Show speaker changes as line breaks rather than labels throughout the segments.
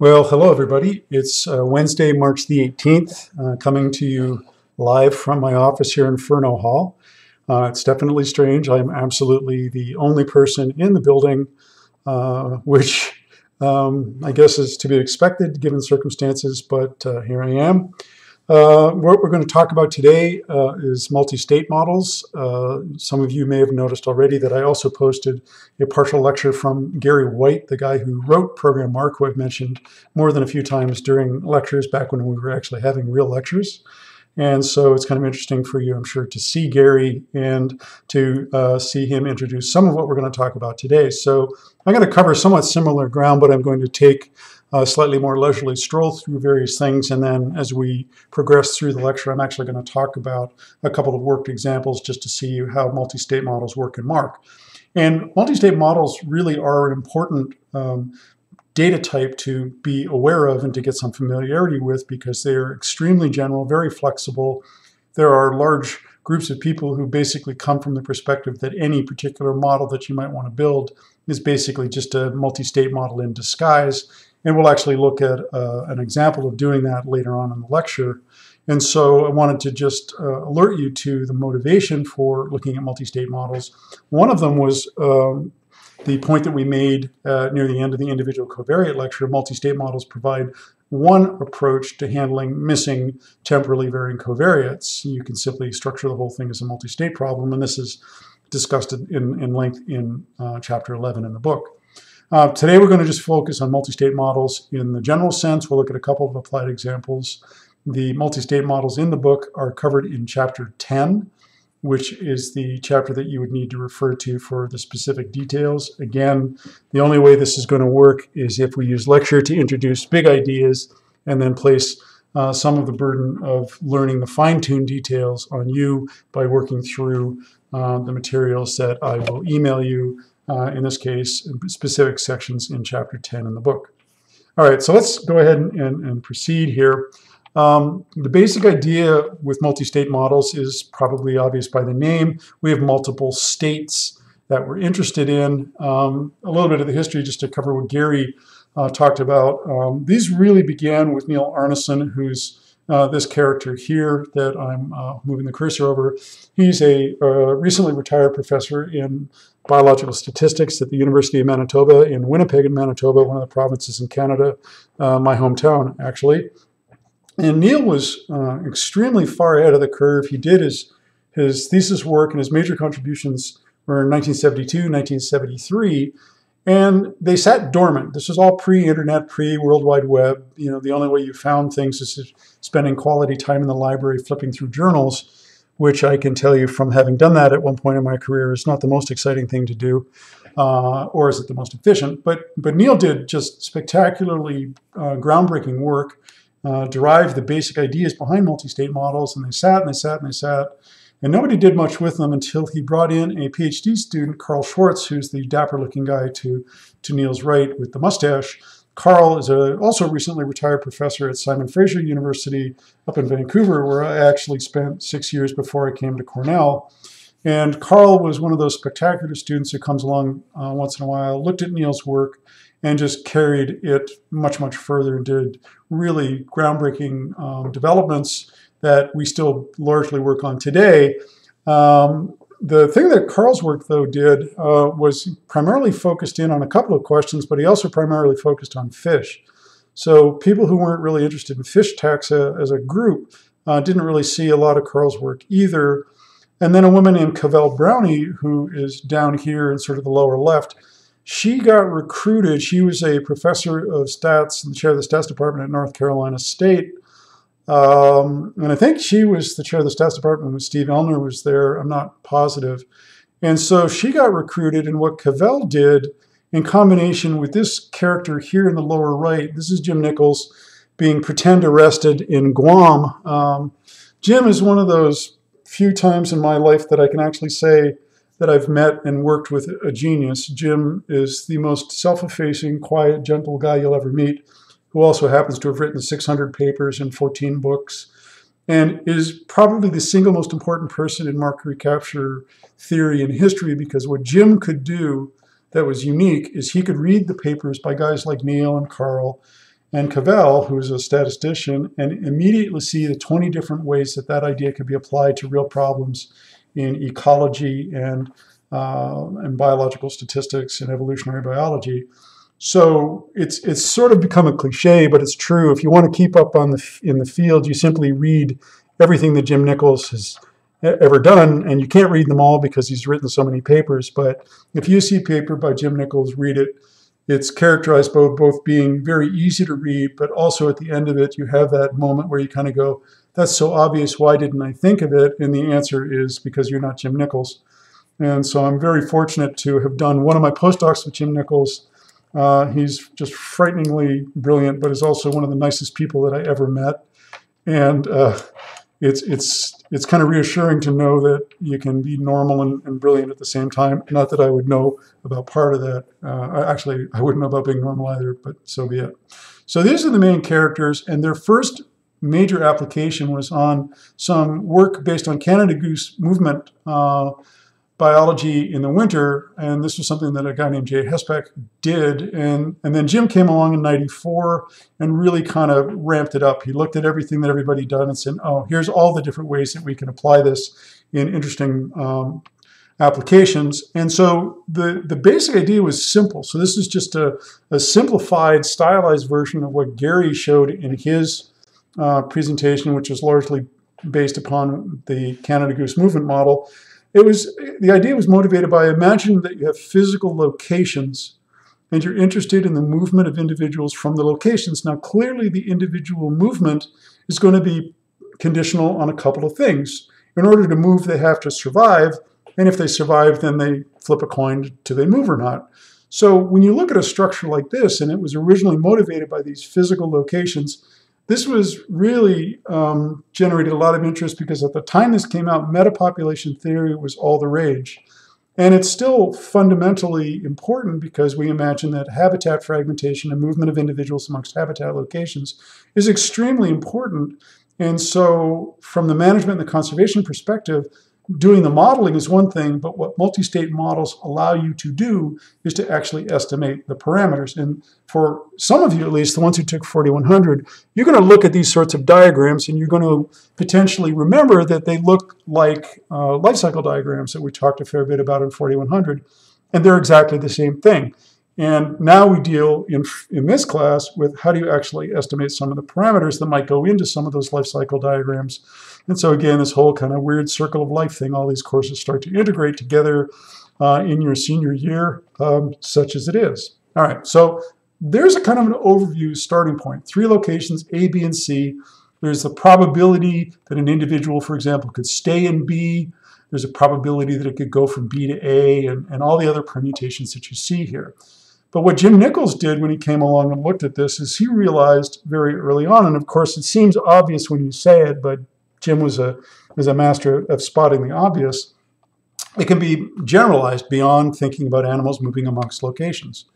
Well, hello everybody. It's uh, Wednesday, March the 18th, uh, coming to you live from my office here in Fernow Hall. Uh, it's definitely strange. I'm absolutely the only person in the building, uh, which um, I guess is to be expected given circumstances, but uh, here I am. Uh, what we're going to talk about today uh, is multi-state models. Uh, some of you may have noticed already that I also posted a partial lecture from Gary White, the guy who wrote Program Mark, who I've mentioned more than a few times during lectures back when we were actually having real lectures. And so it's kind of interesting for you, I'm sure, to see Gary and to uh, see him introduce some of what we're going to talk about today. So I'm going to cover somewhat similar ground, but I'm going to take a slightly more leisurely stroll through various things. And then as we progress through the lecture, I'm actually going to talk about a couple of worked examples just to see how multi-state models work in MARK. And multi-state models really are an important um, data type to be aware of and to get some familiarity with because they're extremely general, very flexible. There are large groups of people who basically come from the perspective that any particular model that you might want to build is basically just a multi-state model in disguise. And we'll actually look at uh, an example of doing that later on in the lecture. And so I wanted to just uh, alert you to the motivation for looking at multi-state models. One of them was um, the point that we made uh, near the end of the individual covariate lecture, multi-state models provide one approach to handling missing temporally varying covariates. You can simply structure the whole thing as a multi-state problem, and this is discussed in, in length in uh, chapter 11 in the book. Uh, today we're going to just focus on multi-state models in the general sense. We'll look at a couple of applied examples. The multi-state models in the book are covered in chapter 10 which is the chapter that you would need to refer to for the specific details. Again, the only way this is going to work is if we use lecture to introduce big ideas and then place uh, some of the burden of learning the fine-tuned details on you by working through uh, the materials that I will email you, uh, in this case, specific sections in chapter 10 in the book. All right, so let's go ahead and, and, and proceed here. Um, the basic idea with multi-state models is probably obvious by the name. We have multiple states that we're interested in. Um, a little bit of the history just to cover what Gary uh, talked about. Um, these really began with Neil Arnason, who's uh, this character here that I'm uh, moving the cursor over. He's a uh, recently retired professor in biological statistics at the University of Manitoba in Winnipeg in Manitoba, one of the provinces in Canada, uh, my hometown actually. And Neil was uh, extremely far ahead of the curve. He did his, his thesis work and his major contributions were in 1972, 1973, and they sat dormant. This was all pre-internet, pre-World Wide Web. You know, the only way you found things is spending quality time in the library flipping through journals, which I can tell you from having done that at one point in my career is not the most exciting thing to do, uh, or is it the most efficient? But but Neil did just spectacularly uh, groundbreaking work uh, derived the basic ideas behind multi-state models, and they sat and they sat and they sat, and nobody did much with them until he brought in a PhD student, Carl Schwarz, who's the dapper-looking guy to, to Neil's right with the mustache. Carl is a, also recently retired professor at Simon Fraser University up in Vancouver, where I actually spent six years before I came to Cornell. And Carl was one of those spectacular students who comes along uh, once in a while, looked at Neil's work, and just carried it much, much further and did really groundbreaking um, developments that we still largely work on today. Um, the thing that Carl's work, though, did uh, was primarily focused in on a couple of questions, but he also primarily focused on fish. So people who weren't really interested in fish taxa as a group uh, didn't really see a lot of Carl's work either. And then a woman named Cavell Brownie, who is down here in sort of the lower left, she got recruited. She was a professor of stats and the chair of the stats department at North Carolina State. Um, and I think she was the chair of the stats department when Steve Ellner was there. I'm not positive. And so she got recruited, and what Cavell did in combination with this character here in the lower right, this is Jim Nichols being pretend arrested in Guam. Um, Jim is one of those few times in my life that I can actually say that I've met and worked with a genius. Jim is the most self-effacing, quiet, gentle guy you'll ever meet, who also happens to have written 600 papers and 14 books, and is probably the single most important person in mark recapture theory and history because what Jim could do that was unique is he could read the papers by guys like Neil and Carl and Cavell, who's a statistician, and immediately see the 20 different ways that that idea could be applied to real problems in ecology and, uh, and biological statistics and evolutionary biology. So it's it's sort of become a cliche, but it's true. If you want to keep up on the in the field, you simply read everything that Jim Nichols has ever done, and you can't read them all because he's written so many papers. But if you see a paper by Jim Nichols, read it. It's characterized by both being very easy to read, but also at the end of it, you have that moment where you kind of go, "That's so obvious. Why didn't I think of it?" And the answer is because you're not Jim Nichols. And so I'm very fortunate to have done one of my postdocs with Jim Nichols uh, he's just frighteningly brilliant, but is also one of the nicest people that I ever met. And uh, it's it's it's kind of reassuring to know that you can be normal and, and, brilliant at the same time. Not that I would know about part of that. Uh, actually, I wouldn't know about being normal either, but so be it. So these are the main characters, and their first major application was on some work based on Canada Goose movement uh, biology in the winter, and this was something that a guy named Jay Hestbeck did. And, and then Jim came along in 94 and really kind of ramped it up. He looked at everything that everybody done and said, oh, here's all the different ways that we can apply this in interesting um, applications. And so the, the basic idea was simple. So this is just a, a simplified, stylized version of what Gary showed in his uh, presentation, which was largely based upon the Canada Goose movement model. It was the idea was motivated by imagining that you have physical locations and you're interested in the movement of individuals from the locations. Now, clearly, the individual movement is going to be conditional on a couple of things. In order to move, they have to survive, and if they survive, then they flip a coin to they move or not. So, when you look at a structure like this, and it was originally motivated by these physical locations, this was really um, generated a lot of interest because at the time this came out, metapopulation theory was all the rage. And it's still fundamentally important because we imagine that habitat fragmentation and movement of individuals amongst habitat locations is extremely important. And so, from the management and the conservation perspective, doing the modeling is one thing, but what multi-state models allow you to do is to actually estimate the parameters. And for some of you, at least, the ones who took 4100, you're going to look at these sorts of diagrams and you're going to potentially remember that they look like uh, life cycle diagrams that we talked a fair bit about in 4100, and they're exactly the same thing. And now we deal in, in this class with how do you actually estimate some of the parameters that might go into some of those life cycle diagrams. And so again, this whole kind of weird circle of life thing, all these courses start to integrate together uh, in your senior year, um, such as it is. All right, so there's a kind of an overview starting point. Three locations, A, B, and C. There's the probability that an individual, for example, could stay in B. There's a probability that it could go from B to A and, and all the other permutations that you see here. But what Jim Nichols did when he came along and looked at this is he realized very early on, and of course it seems obvious when you say it, but Jim was a, was a master of spotting the obvious, it can be generalized beyond thinking about animals moving amongst locations.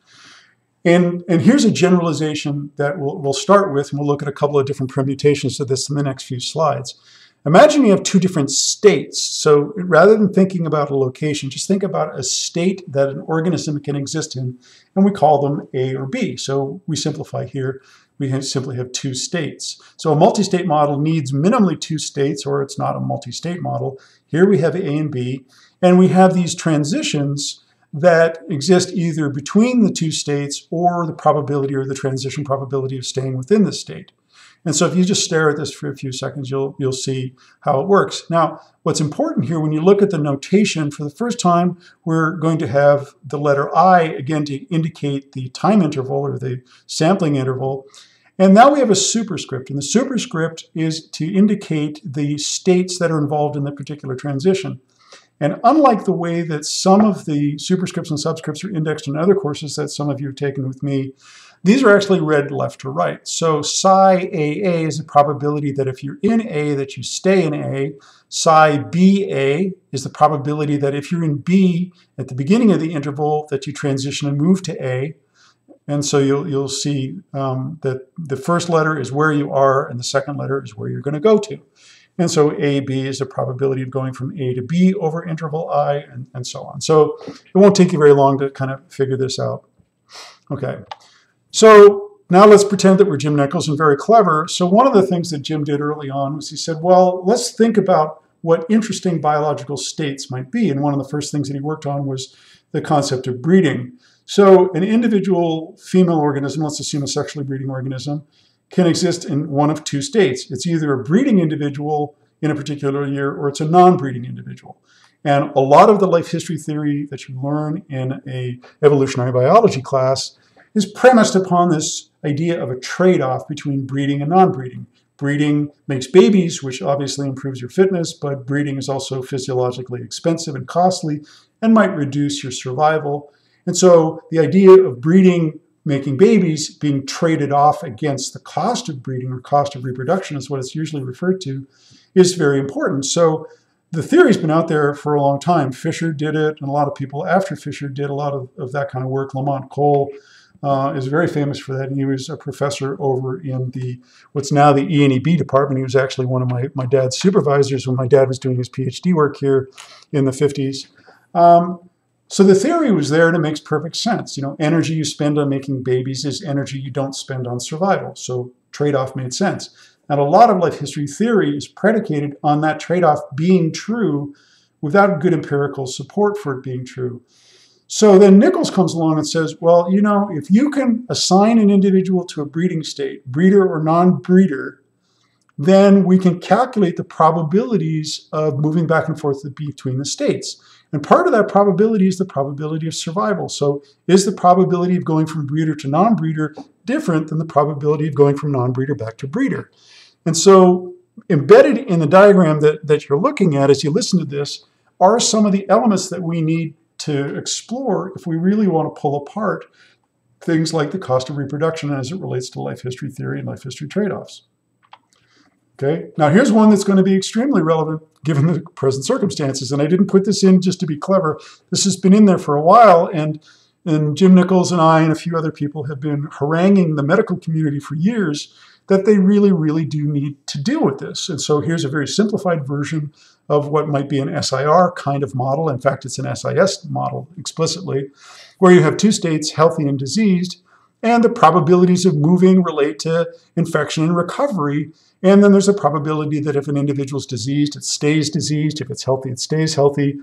And, and here's a generalization that we'll, we'll start with, and we'll look at a couple of different permutations of this in the next few slides. Imagine you have two different states. So rather than thinking about a location, just think about a state that an organism can exist in, and we call them A or B. So we simplify here. We simply have two states. So a multi-state model needs minimally two states, or it's not a multi-state model. Here we have A and B, and we have these transitions that exist either between the two states or the probability or the transition probability of staying within the state. And so if you just stare at this for a few seconds, you'll, you'll see how it works. Now, what's important here, when you look at the notation, for the first time, we're going to have the letter I, again, to indicate the time interval or the sampling interval. And now we have a superscript, and the superscript is to indicate the states that are involved in the particular transition. And unlike the way that some of the superscripts and subscripts are indexed in other courses that some of you have taken with me, these are actually read left to right. So psi AA is the probability that if you're in A, that you stay in A. Psi BA is the probability that if you're in B at the beginning of the interval, that you transition and move to A. And so you'll, you'll see um, that the first letter is where you are and the second letter is where you're going to go to. And so AB is the probability of going from A to B over interval I and, and so on. So it won't take you very long to kind of figure this out. Okay. So Now let's pretend that we're Jim Nichols and very clever. So one of the things that Jim did early on was he said, well, let's think about what interesting biological states might be. And one of the first things that he worked on was the concept of breeding. So an individual female organism, let's assume a sexually breeding organism, can exist in one of two states. It's either a breeding individual in a particular year or it's a non-breeding individual. And a lot of the life history theory that you learn in a evolutionary biology class is premised upon this idea of a trade-off between breeding and non-breeding. Breeding makes babies, which obviously improves your fitness, but breeding is also physiologically expensive and costly and might reduce your survival. And so the idea of breeding, making babies, being traded off against the cost of breeding or cost of reproduction is what it's usually referred to, is very important. So the theory's been out there for a long time. Fisher did it, and a lot of people after Fisher did a lot of, of that kind of work. Lamont Cole uh, is very famous for that. And he was a professor over in the what's now the E&EB department. He was actually one of my, my dad's supervisors when my dad was doing his PhD work here in the 50s. Um, so the theory was there and it makes perfect sense. You know, energy you spend on making babies is energy you don't spend on survival. So trade-off made sense. And a lot of life history theory is predicated on that trade-off being true without good empirical support for it being true. So then Nichols comes along and says, well, you know, if you can assign an individual to a breeding state, breeder or non-breeder, then we can calculate the probabilities of moving back and forth between the states. And part of that probability is the probability of survival. So is the probability of going from breeder to non-breeder different than the probability of going from non-breeder back to breeder? And so embedded in the diagram that, that you're looking at as you listen to this are some of the elements that we need to explore if we really want to pull apart things like the cost of reproduction as it relates to life history theory and life history trade-offs. Okay, now here's one that's going to be extremely relevant given the present circumstances. And I didn't put this in just to be clever. This has been in there for a while, and, and Jim Nichols and I and a few other people have been haranguing the medical community for years that they really, really do need to deal with this. And so here's a very simplified version of what might be an SIR kind of model. In fact, it's an SIS model explicitly, where you have two states, healthy and diseased, and the probabilities of moving relate to infection and recovery. And then there's a probability that if an individual is diseased, it stays diseased. If it's healthy, it stays healthy.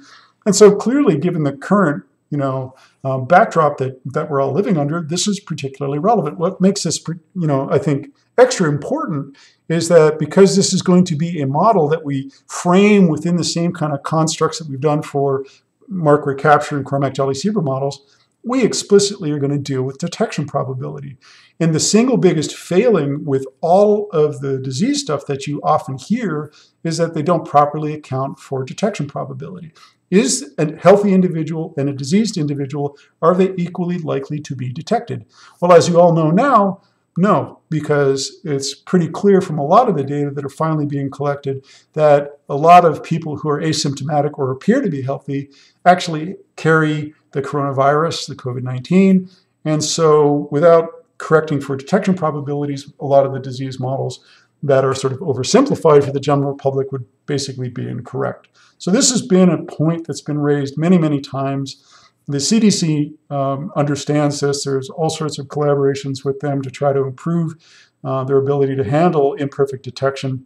And so clearly, given the current you know, um, backdrop that, that we're all living under, this is particularly relevant. What makes this, you know, I think extra important is that because this is going to be a model that we frame within the same kind of constructs that we've done for mark recapture and Cormack-Jolly-Seber models, we explicitly are going to deal with detection probability. And the single biggest failing with all of the disease stuff that you often hear is that they don't properly account for detection probability. Is a healthy individual and a diseased individual, are they equally likely to be detected? Well, as you all know now, no, because it's pretty clear from a lot of the data that are finally being collected that a lot of people who are asymptomatic or appear to be healthy actually carry the coronavirus, the COVID-19. And so without correcting for detection probabilities, a lot of the disease models that are sort of oversimplified for the general public would basically be incorrect. So this has been a point that's been raised many, many times the CDC um, understands this. There's all sorts of collaborations with them to try to improve uh, their ability to handle imperfect detection.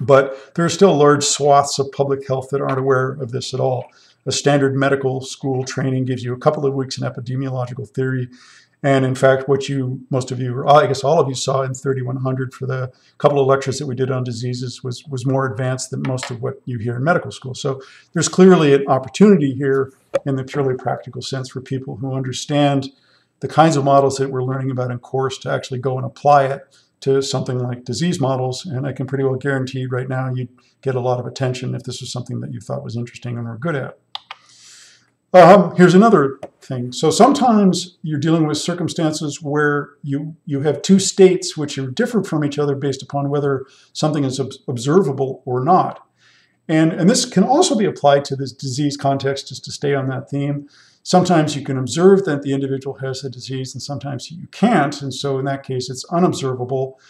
But there are still large swaths of public health that aren't aware of this at all. A standard medical school training gives you a couple of weeks in epidemiological theory and in fact, what you, most of you, or I guess all of you saw in 3100 for the couple of lectures that we did on diseases was, was more advanced than most of what you hear in medical school. So there's clearly an opportunity here in the purely practical sense for people who understand the kinds of models that we're learning about in course to actually go and apply it to something like disease models. And I can pretty well guarantee right now you'd get a lot of attention if this was something that you thought was interesting and were good at. Um, here's another thing. So sometimes you're dealing with circumstances where you, you have two states which are different from each other based upon whether something is ob observable or not. And, and this can also be applied to this disease context, just to stay on that theme. Sometimes you can observe that the individual has the disease and sometimes you can't. And so in that case, it's unobservable.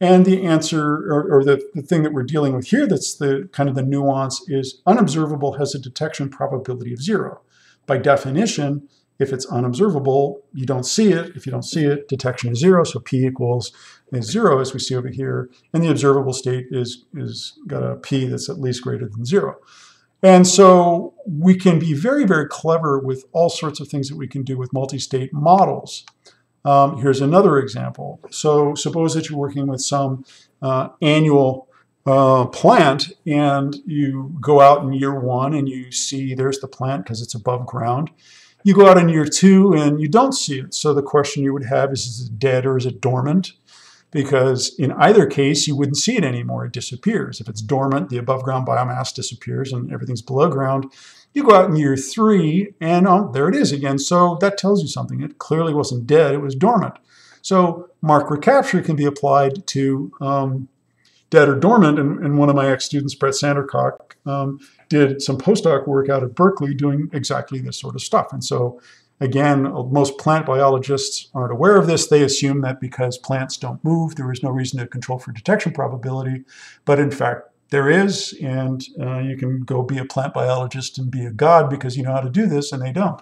And the answer, or, or the, the thing that we're dealing with here that's the kind of the nuance is unobservable has a detection probability of zero by definition, If it's unobservable, you don't see it. If you don't see it, detection is zero. So P equals is zero, as we see over here. And the observable state is, is got a P that's at least greater than zero. And so we can be very, very clever with all sorts of things that we can do with multi-state models. Um, here's another example. So suppose that you're working with some uh, annual uh, plant and you go out in year one and you see there's the plant because it's above ground. You go out in year two and you don't see it. So the question you would have is, is it dead or is it dormant? Because in either case, you wouldn't see it anymore. It disappears. If it's dormant, the above ground biomass disappears and everything's below ground. You go out in year three and oh, there it is again. So that tells you something. It clearly wasn't dead, it was dormant. So mark recapture can be applied to um, dead or dormant. And, and, one of my ex-students, Brett Sandercock, um, did some postdoc work out at Berkeley doing exactly this sort of stuff. And so again, most plant biologists aren't aware of this. They assume that because plants don't move, there is no reason to control for detection probability. But in fact, there is, and uh, you can go be a plant biologist and be a god because you know how to do this, and they don't.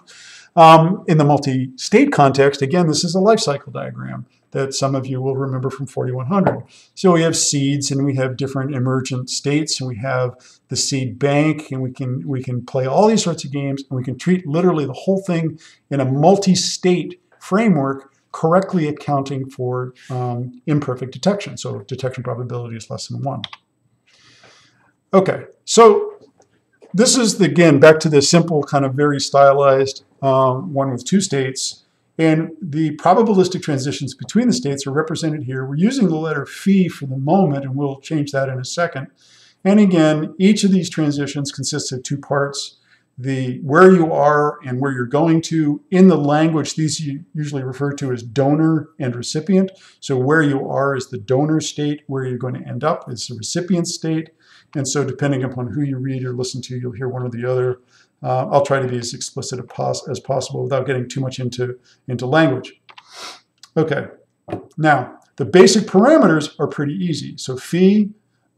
Um, in the multi-state context, again, this is a life cycle diagram that some of you will remember from 4100. So we have seeds and we have different emergent states and we have the seed bank and we can we can play all these sorts of games and we can treat literally the whole thing in a multi-state framework correctly accounting for um, imperfect detection. So detection probability is less than one. Okay, so this is, the, again, back to the simple kind of very stylized um, one with two states. And the probabilistic transitions between the states are represented here. We're using the letter phi for the moment, and we'll change that in a second. And again, each of these transitions consists of two parts. The where you are and where you're going to. In the language, these you usually refer to as donor and recipient. So where you are is the donor state, where you're going to end up is the recipient state. And so depending upon who you read or listen to, you'll hear one or the other. Uh, I'll try to be as explicit as, pos as possible without getting too much into, into language. Okay, now the basic parameters are pretty easy. So phi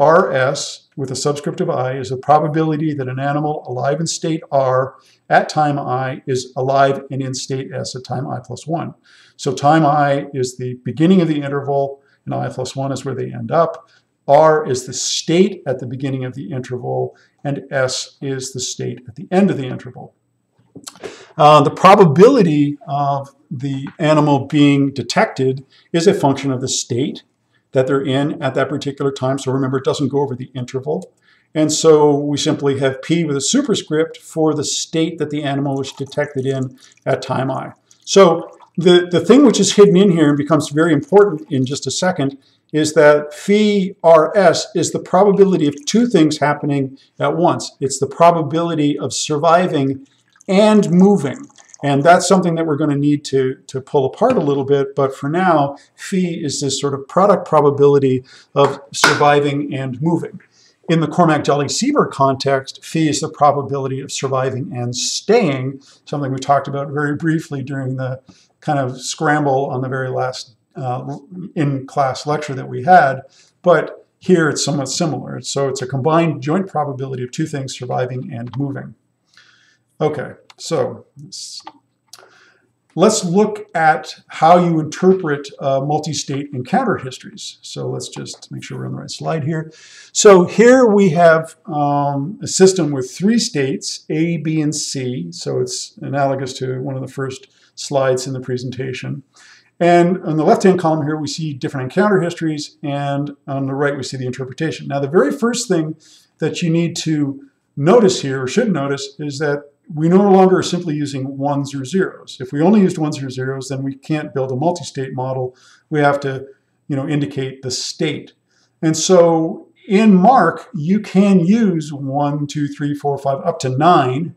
rs with a subscript of i is the probability that an animal alive in state r at time i is alive and in state s at time i plus 1. So time i is the beginning of the interval and i plus 1 is where they end up. R is the state at the beginning of the interval, and S is the state at the end of the interval. Uh, the probability of the animal being detected is a function of the state that they're in at that particular time. So remember, it doesn't go over the interval. And so we simply have P with a superscript for the state that the animal was detected in at time I. So the, the thing which is hidden in here and becomes very important in just a second is that phi rs is the probability of two things happening at once. It's the probability of surviving and moving. And that's something that we're going to need to, to pull apart a little bit. But for now, phi is this sort of product probability of surviving and moving. In the Cormack-Jolly-Seber context, phi is the probability of surviving and staying, something we talked about very briefly during the kind of scramble on the very last uh, in-class lecture that we had, but here it's somewhat similar. So it's a combined joint probability of two things surviving and moving. Okay, so let's look at how you interpret uh, multi-state encounter histories. So let's just make sure we're on the right slide here. So here we have um, a system with three states, A, B, and C. So it's analogous to one of the first slides in the presentation. And on the left-hand column here, we see different encounter histories, and on the right, we see the interpretation. Now, the very first thing that you need to notice here, or should notice, is that we no longer are simply using ones or zeros. If we only used ones or zeros, then we can't build a multi-state model. We have to, you know, indicate the state. And so in Mark, you can use one, two, three, four, five, up to nine.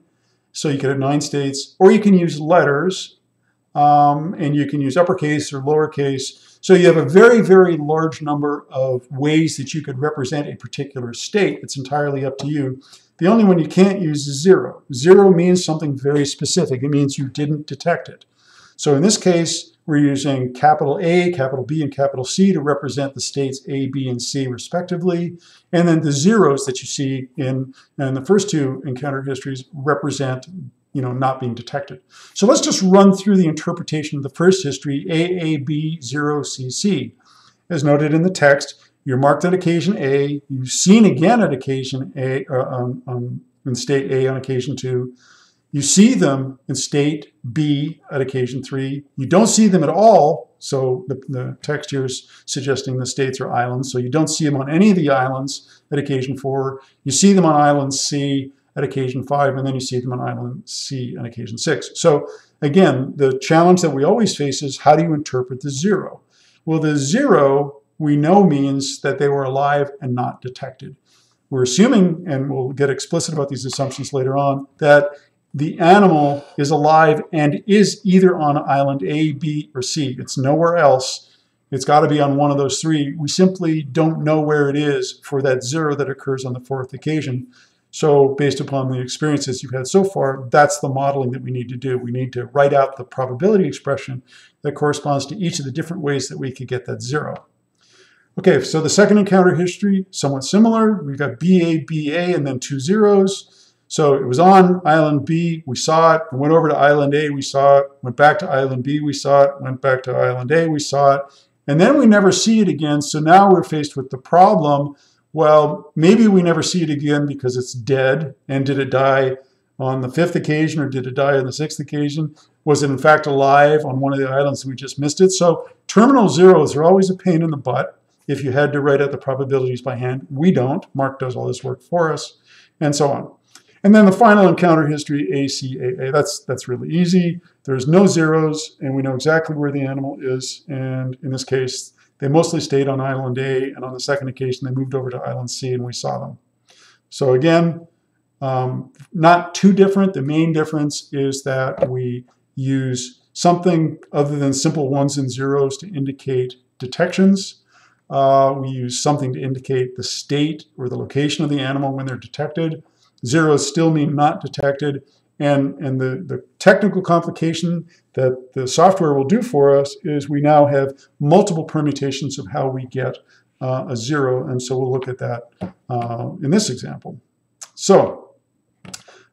So you could have nine states, or you can use letters um, and you can use uppercase or lowercase. So you have a very, very large number of ways that you could represent a particular state. It's entirely up to you. The only one you can't use is zero. Zero means something very specific. It means you didn't detect it. So in this case, we're using capital A, capital B, and capital C to represent the states A, B, and C respectively. And then the zeros that you see in, in the first two encounter histories represent you know, not being detected. So let's just run through the interpretation of the first history, AAB0CC. As noted in the text, you're marked at occasion A, you've seen again at occasion A, uh, um, um, in state A on occasion two, you see them in state B at occasion three. You don't see them at all. So the, the text here is suggesting the states are islands. So you don't see them on any of the islands at occasion four. You see them on island C at occasion five, and then you see them on island C on occasion six. So again, the challenge that we always face is how do you interpret the zero? Well, the zero we know means that they were alive and not detected. We're assuming, and we'll get explicit about these assumptions later on, that the animal is alive and is either on island A, B, or C. It's nowhere else. It's got to be on one of those three. We simply don't know where it is for that zero that occurs on the fourth occasion. So based upon the experiences you've had so far, that's the modeling that we need to do. We need to write out the probability expression that corresponds to each of the different ways that we could get that zero. Okay, so the second encounter history, somewhat similar. We've got BA, BA, and then two zeros. So it was on island B, we saw it, went over to island A, we saw it, went back to island B, we saw it, went back to island A, we saw it, and then we never see it again. So now we're faced with the problem well, maybe we never see it again because it's dead. And did it die on the fifth occasion or did it die on the sixth occasion? Was it in fact alive on one of the islands and we just missed it? So terminal zeros are always a pain in the butt if you had to write out the probabilities by hand. We don't. Mark does all this work for us, and so on. And then the final encounter history, ACAA. That's, that's really easy. There's no zeros, and we know exactly where the animal is. And in this case, they mostly stayed on Island A, and on the second occasion, they moved over to Island C, and we saw them. So again, um, not too different. The main difference is that we use something other than simple ones and zeros to indicate detections. Uh, we use something to indicate the state or the location of the animal when they're detected. Zeros still mean not detected, and, and the, the technical complication that the software will do for us is we now have multiple permutations of how we get uh, a zero. And so we'll look at that uh, in this example. So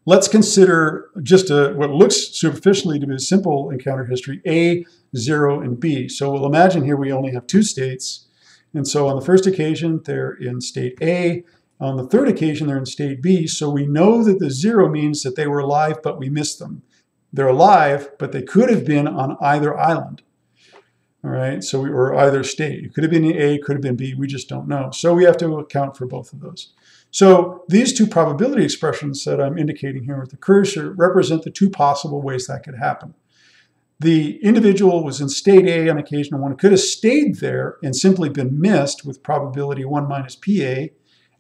let's consider just a, what looks superficially to be a simple encounter history, A, 0, and B. So we'll imagine here we only have two states. And so on the first occasion, they're in state A. On the third occasion, they're in state B, so we know that the zero means that they were alive, but we missed them. They're alive, but they could have been on either island. All right, so we were either state. It could have been A, could have been B, we just don't know. So we have to account for both of those. So these two probability expressions that I'm indicating here with the cursor represent the two possible ways that could happen. The individual was in state A on occasion one could have stayed there and simply been missed with probability 1 minus PA,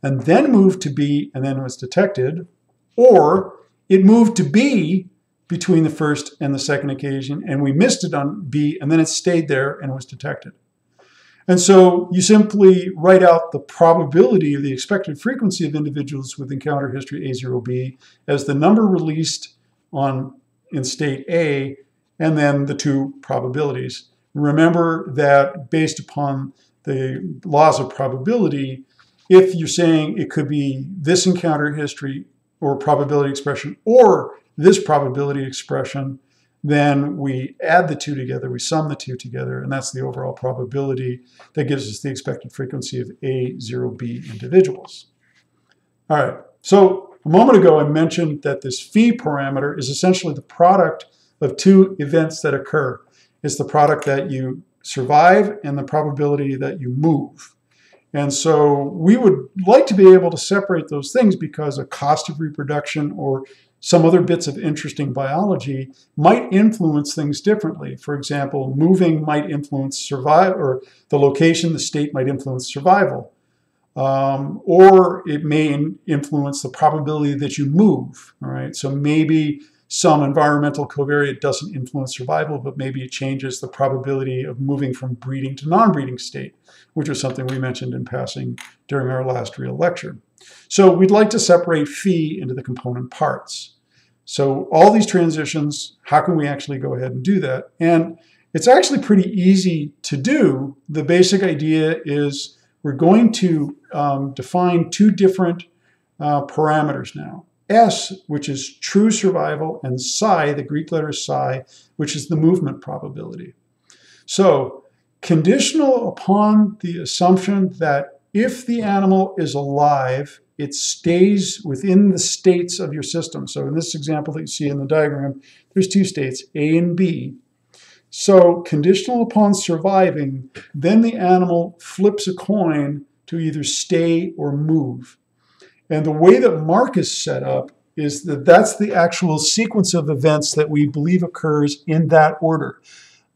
and then moved to B and then was detected, or it moved to B between the first and the second occasion and we missed it on B and then it stayed there and was detected. And so you simply write out the probability of the expected frequency of individuals with encounter history A0B as the number released on in state A and then the two probabilities. Remember that based upon the laws of probability, if you're saying it could be this encounter history or probability expression or this probability expression, then we add the two together, we sum the two together, and that's the overall probability that gives us the expected frequency of A0B individuals. All right, so a moment ago I mentioned that this phi parameter is essentially the product of two events that occur. It's the product that you survive and the probability that you move. And so we would like to be able to separate those things because a cost of reproduction or some other bits of interesting biology might influence things differently. For example, moving might influence survival, or the location, the state might influence survival. Um, or it may influence the probability that you move. All right, so maybe some environmental covariate doesn't influence survival, but maybe it changes the probability of moving from breeding to non-breeding state, which was something we mentioned in passing during our last real lecture. So we'd like to separate phi into the component parts. So all these transitions, how can we actually go ahead and do that? And it's actually pretty easy to do. The basic idea is we're going to um, define two different uh, parameters now. S, which is true survival, and psi, the Greek letter psi, which is the movement probability. So, conditional upon the assumption that if the animal is alive, it stays within the states of your system. So, in this example that you see in the diagram, there's two states, A and B. So, conditional upon surviving, then the animal flips a coin to either stay or move. And the way that Mark is set up is that that's the actual sequence of events that we believe occurs in that order.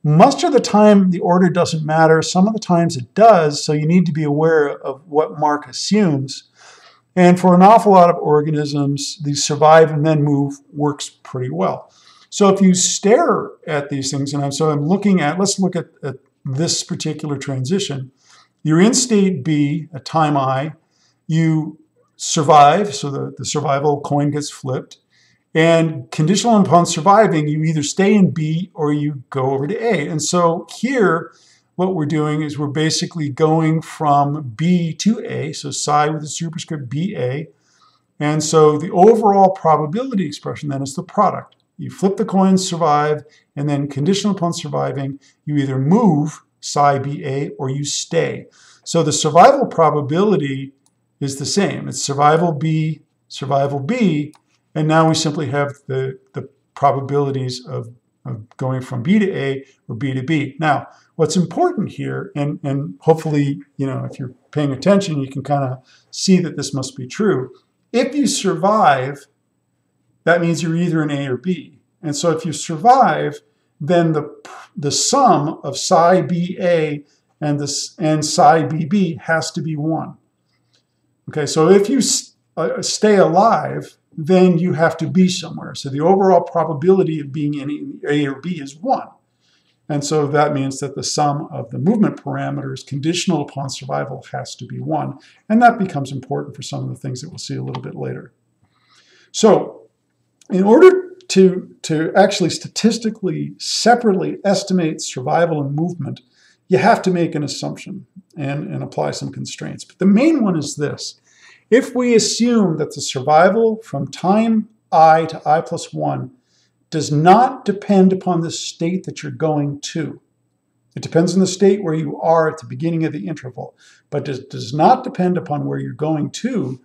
Most of the time, the order doesn't matter. Some of the times it does, so you need to be aware of what Mark assumes. And for an awful lot of organisms, the survive and then move works pretty well. So if you stare at these things, and I'm, so I'm looking at, let's look at, at this particular transition. You're in state B at time I. You survive, so the, the survival coin gets flipped. And conditional upon surviving, you either stay in B or you go over to A. And so here, what we're doing is we're basically going from B to A, so psi with the superscript BA. And so the overall probability expression then is the product. You flip the coin, survive, and then conditional upon surviving, you either move psi BA or you stay. So the survival probability is the same. It's survival B, survival B, and now we simply have the, the probabilities of, of going from B to A or B to B. Now, what's important here, and, and hopefully, you know, if you're paying attention, you can kind of see that this must be true. If you survive that means you're either an A or B. And so if you survive, then the, the sum of psi BA and, this, and psi BB has to be 1. Okay, so if you uh, stay alive, then you have to be somewhere. So the overall probability of being in A or B is 1. And so that means that the sum of the movement parameters conditional upon survival has to be 1. And that becomes important for some of the things that we'll see a little bit later. So in order to, to actually statistically separately estimate survival and movement, you have to make an assumption and, and apply some constraints. But the main one is this. If we assume that the survival from time i to i plus 1 does not depend upon the state that you're going to, it depends on the state where you are at the beginning of the interval, but it does not depend upon where you're going to,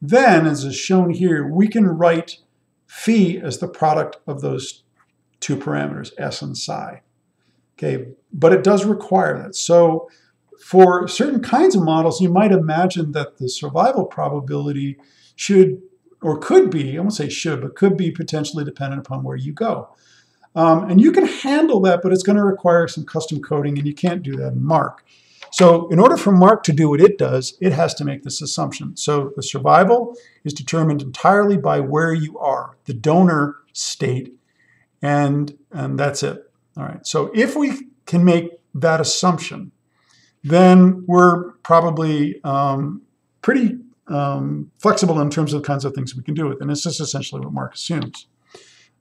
then, as is shown here, we can write phi as the product of those two parameters, s and psi. Okay, but it does require that. So for certain kinds of models, you might imagine that the survival probability should or could be, I won't say should, but could be potentially dependent upon where you go. Um, and you can handle that, but it's going to require some custom coding, and you can't do that in Mark. So in order for Mark to do what it does, it has to make this assumption. So the survival is determined entirely by where you are, the donor state, and, and that's it. All right, so if we can make that assumption, then we're probably um, pretty um, flexible in terms of the kinds of things we can do with it. And this is essentially what Mark assumes.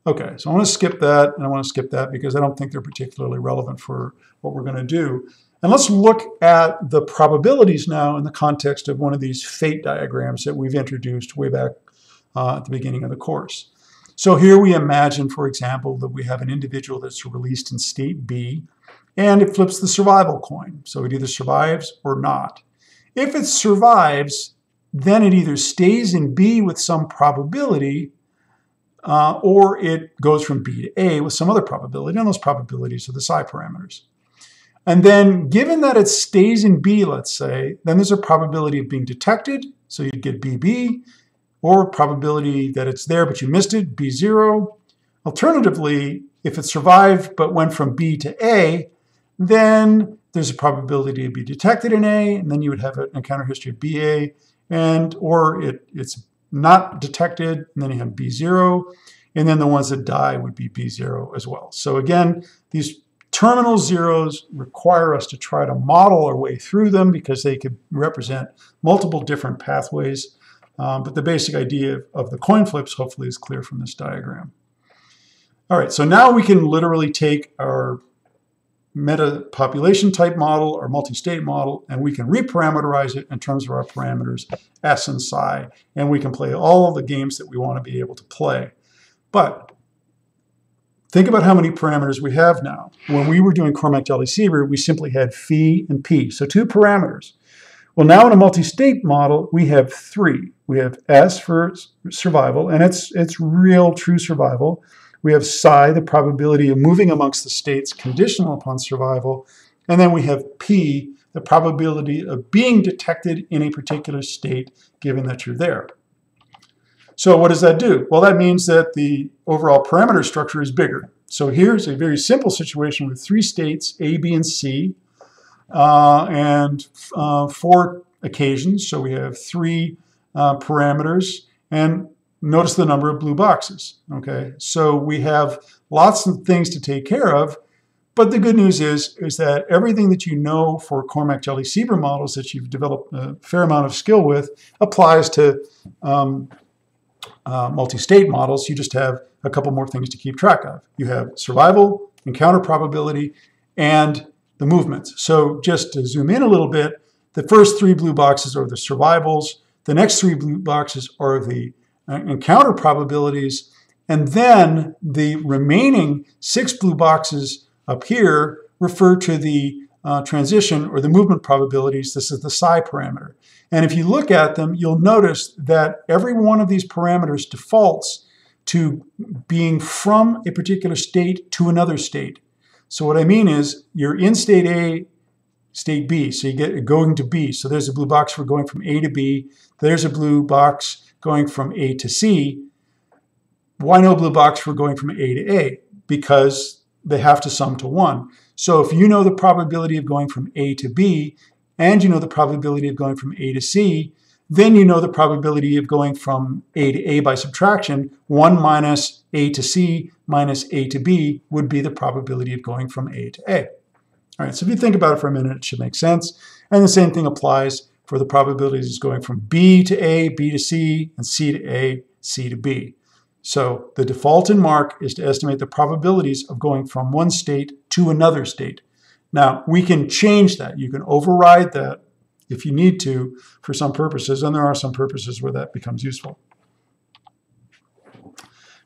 Okay, so I want to skip that, and I want to skip that because I don't think they're particularly relevant for what we're going to do. And let's look at the probabilities now in the context of one of these fate diagrams that we've introduced way back uh, at the beginning of the course. So here we imagine, for example, that we have an individual that's released in state B, and it flips the survival coin. So it either survives or not. If it survives, then it either stays in B with some probability, uh, or it goes from B to A with some other probability, and those probabilities are the psi parameters. And then given that it stays in B, let's say, then there's a probability of being detected, so you'd get BB, or probability that it's there but you missed it, B0. Alternatively, if it survived but went from B to A, then there's a probability to be detected in A, and then you would have an encounter history of BA, and or it, it's not detected, and then you have B0, and then the ones that die would be B0 as well. So again, these Terminal zeros require us to try to model our way through them because they could represent multiple different pathways. Um, but the basic idea of the coin flips hopefully is clear from this diagram. All right, so now we can literally take our meta population type model or multi-state model, and we can reparameterize it in terms of our parameters S and psi, and we can play all of the games that we want to be able to play. But think about how many parameters we have now. When we were doing Cormack-Jolly-Seber, we simply had phi and p, so two parameters. Well, now in a multi-state model, we have three. We have S for survival, and it's, it's real, true survival. We have psi, the probability of moving amongst the states conditional upon survival. And then we have P, the probability of being detected in a particular state given that you're there. So what does that do? Well, that means that the overall parameter structure is bigger. So here's a very simple situation with three states, A, B, and C uh, and uh, four occasions. So we have three uh, parameters. And notice the number of blue boxes. Okay, so we have lots of things to take care of. But the good news is, is that everything that you know for Cormack-Jolly-Seber models that you've developed a fair amount of skill with applies to um, uh, multi-state models. You just have a couple more things to keep track of. You have survival, encounter probability, and the movements. So just to zoom in a little bit, the first three blue boxes are the survivals. The next three blue boxes are the encounter probabilities. And then the remaining six blue boxes up here refer to the uh, transition or the movement probabilities. This is the psi parameter. And if you look at them, you'll notice that every one of these parameters defaults to being from a particular state to another state. So what I mean is you're in state A, state B, so you get going to B. So there's a blue box for going from A to B. There's a blue box going from A to C. Why no blue box for going from A to A? Because they have to sum to 1. So if you know the probability of going from A to B, and you know the probability of going from A to C, then you know the probability of going from A to A by subtraction. 1 minus A to C minus A to B would be the probability of going from A to A. All right, so if you think about it for a minute, it should make sense. And the same thing applies for the probabilities is going from B to A, B to C, and C to A, C to B. So the default in MARK is to estimate the probabilities of going from one state to another state. Now, we can change that. You can override that if you need to for some purposes, and there are some purposes where that becomes useful.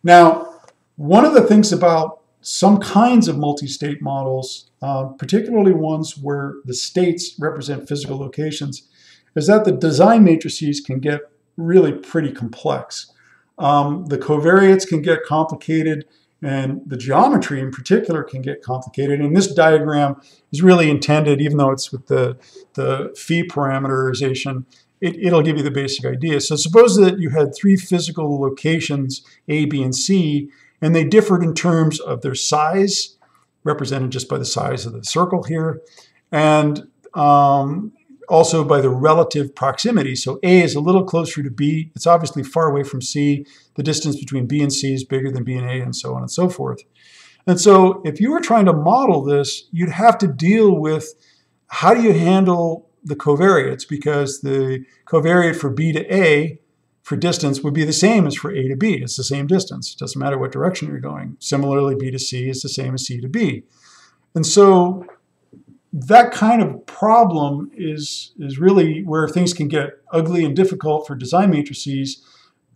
Now, one of the things about some kinds of multi-state models, uh, particularly ones where the states represent physical locations, is that the design matrices can get really pretty complex. Um, the covariates can get complicated and the geometry in particular can get complicated. And this diagram is really intended, even though it's with the, the phi parameterization, it, will give you the basic idea. So suppose that you had three physical locations, A, B, and C, and they differed in terms of their size, represented just by the size of the circle here, and um, also by the relative proximity. So A is a little closer to B. It's obviously far away from C. The distance between B and C is bigger than B and A, and so on and so forth. And so if you were trying to model this, you'd have to deal with how do you handle the covariates because the covariate for B to A for distance would be the same as for A to B. It's the same distance. It doesn't matter what direction you're going. Similarly, B to C is the same as C to B. And so that kind of problem is, is really where things can get ugly and difficult for design matrices.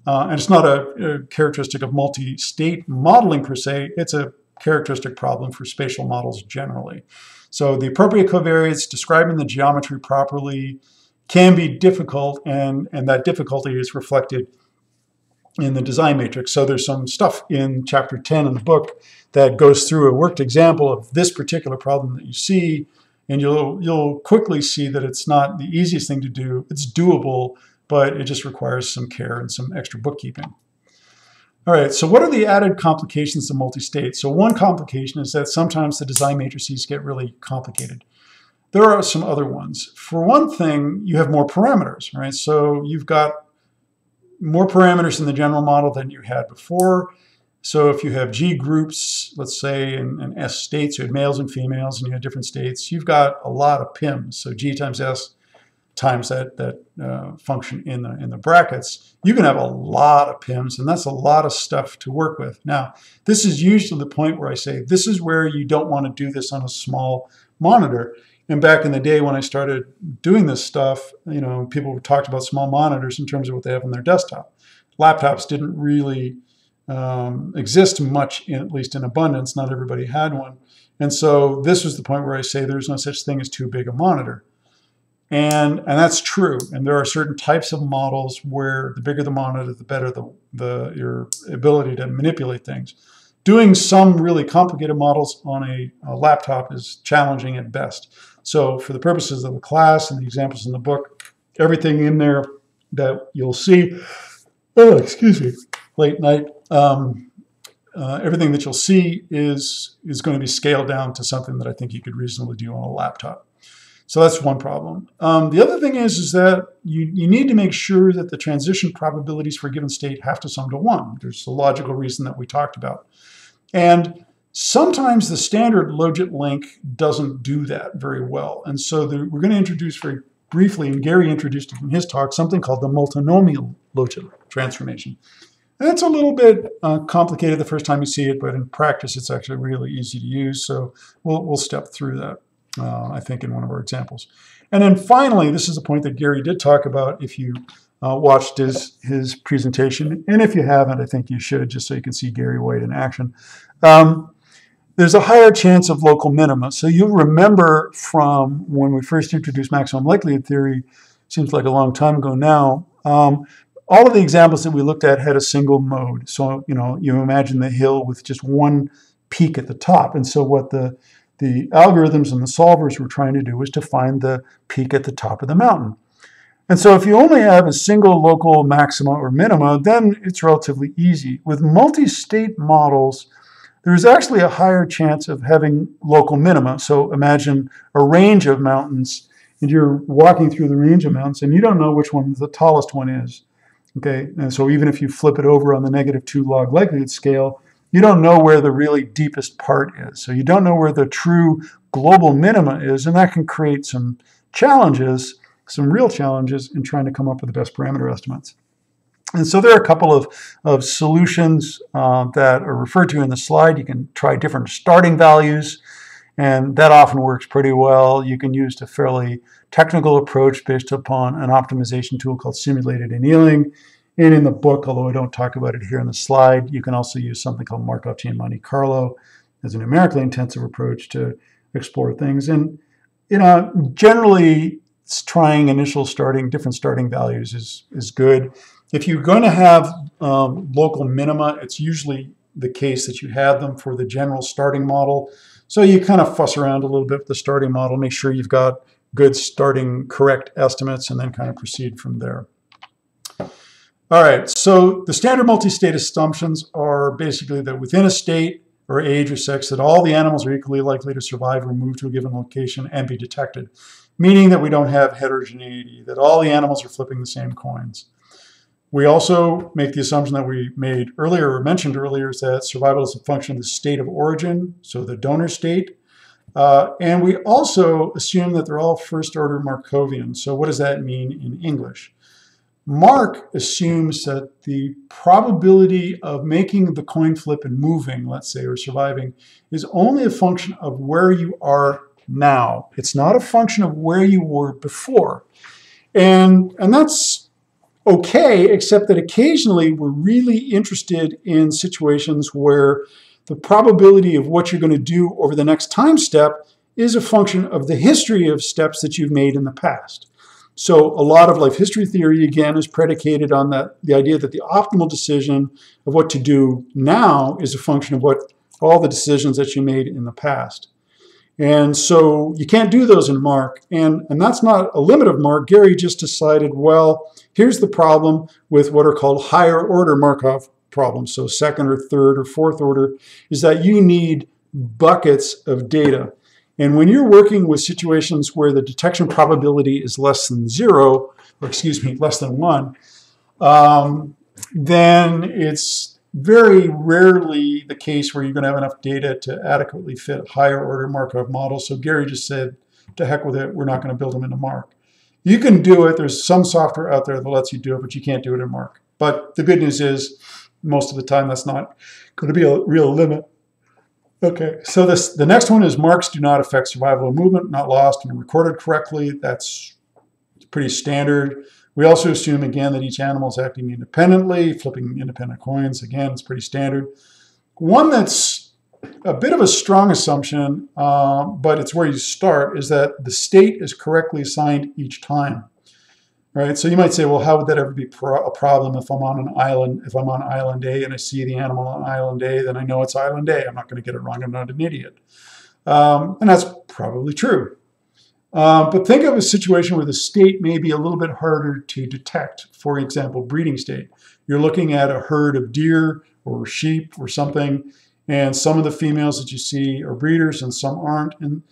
Uh, and it's not a, a characteristic of multi-state modeling per se, it's a characteristic problem for spatial models generally. So the appropriate covariates, describing the geometry properly, can be difficult, and, and that difficulty is reflected in the design matrix. So there's some stuff in chapter 10 in the book that goes through a worked example of this particular problem that you see, and you'll you'll quickly see that it's not the easiest thing to do. It's doable, but it just requires some care and some extra bookkeeping. All right, so what are the added complications of multi-state? So one complication is that sometimes the design matrices get really complicated. There are some other ones. For one thing, you have more parameters, right? So you've got more parameters in the general model than you had before. So if you have G groups, let's say in, S states, you had males and females and you had different states, you've got a lot of PIMs. So G times S times that that uh, function in the in the brackets, you can have a lot of PIMs, and that's a lot of stuff to work with. Now, this is usually the point where I say this is where you don't want to do this on a small monitor. And back in the day when I started doing this stuff, you know, people talked about small monitors in terms of what they have on their desktop. Laptops didn't really um, exist much, in, at least in abundance. Not everybody had one. And so this was the point where I say there's no such thing as too big a monitor. And, and that's true. And there are certain types of models where the bigger the monitor, the better the, the, your ability to manipulate things. Doing some really complicated models on a, a laptop is challenging at best. So for the purposes of the class and the examples in the book, everything in there that you'll see, oh, excuse me, late night, um, uh, everything that you'll see is, is going to be scaled down to something that I think you could reasonably do on a laptop. So that's one problem. Um, the other thing is, is that you, you need to make sure that the transition probabilities for a given state have to sum to one. There's a logical reason that we talked about. And sometimes the standard logit link doesn't do that very well. And so the, we're going to introduce very briefly, and Gary introduced it in his talk, something called the multinomial logit transformation. It's a little bit uh, complicated the first time you see it, but in practice it's actually really easy to use. So we'll, we'll step through that uh, I think, in one of our examples. And then finally, this is a point that Gary did talk about if you uh, watched his, his presentation. And if you haven't, I think you should, just so you can see Gary White in action. Um, there's a higher chance of local minima. So you'll remember from when we first introduced maximum likelihood theory, seems like a long time ago now, um, all of the examples that we looked at had a single mode. So, you know, you imagine the hill with just one peak at the top. And so what the the algorithms and the solvers were trying to do was to find the peak at the top of the mountain. And so if you only have a single local maxima or minima, then it's relatively easy. With multi-state models, there's actually a higher chance of having local minima. So imagine a range of mountains, and you're walking through the range of mountains, and you don't know which one the tallest one is. Okay, and so even if you flip it over on the negative 2 log likelihood scale, you don't know where the really deepest part is. So you don't know where the true global minima is, and that can create some challenges, some real challenges in trying to come up with the best parameter estimates. And so there are a couple of, of solutions uh, that are referred to in the slide. You can try different starting values, and that often works pretty well. You can use a fairly technical approach based upon an optimization tool called simulated annealing. And in the book, although I don't talk about it here in the slide, you can also use something called Markov chain Monte Carlo as a numerically intensive approach to explore things. And you know, generally, trying initial starting different starting values is is good. If you're going to have um, local minima, it's usually the case that you have them for the general starting model. So you kind of fuss around a little bit with the starting model, make sure you've got good starting correct estimates, and then kind of proceed from there. All right, so the standard multi-state assumptions are basically that within a state or age or sex that all the animals are equally likely to survive or move to a given location and be detected, meaning that we don't have heterogeneity, that all the animals are flipping the same coins. We also make the assumption that we made earlier or mentioned earlier is that survival is a function of the state of origin, so the donor state. Uh, and we also assume that they're all first order Markovian. So what does that mean in English? Mark assumes that the probability of making the coin flip and moving, let's say, or surviving, is only a function of where you are now. It's not a function of where you were before. And, and that's okay, except that occasionally we're really interested in situations where the probability of what you're going to do over the next time step is a function of the history of steps that you've made in the past. So a lot of life history theory, again, is predicated on that, the idea that the optimal decision of what to do now is a function of what all the decisions that you made in the past. And so you can't do those in Mark. And, and that's not a limit of Mark. Gary just decided, well, here's the problem with what are called higher order Markov problems. So second or third or fourth order is that you need buckets of data. And when you're working with situations where the detection probability is less than zero, or excuse me, less than one, um, then it's very rarely the case where you're going to have enough data to adequately fit higher order Markov models. So Gary just said, to heck with it, we're not going to build them into Mark. You can do it. There's some software out there that lets you do it, but you can't do it in Mark. But the good news is, most of the time, that's not going to be a real limit. Okay, so this the next one is marks do not affect survival or movement, not lost and recorded correctly. That's pretty standard. We also assume again that each animal is acting independently, flipping independent coins. Again, it's pretty standard. One that's a bit of a strong assumption, uh, but it's where you start, is that the state is correctly assigned each time right? So you might say, well, how would that ever be pro a problem if I'm on an island, if I'm on island A and I see the animal on island A, then I know it's island A. I'm not going to get it wrong. I'm not an idiot. Um, and that's probably true. Uh, but think of a situation where the state may be a little bit harder to detect. For example, breeding state. You're looking at a herd of deer or sheep or something, and some of the females that you see are breeders and some aren't. And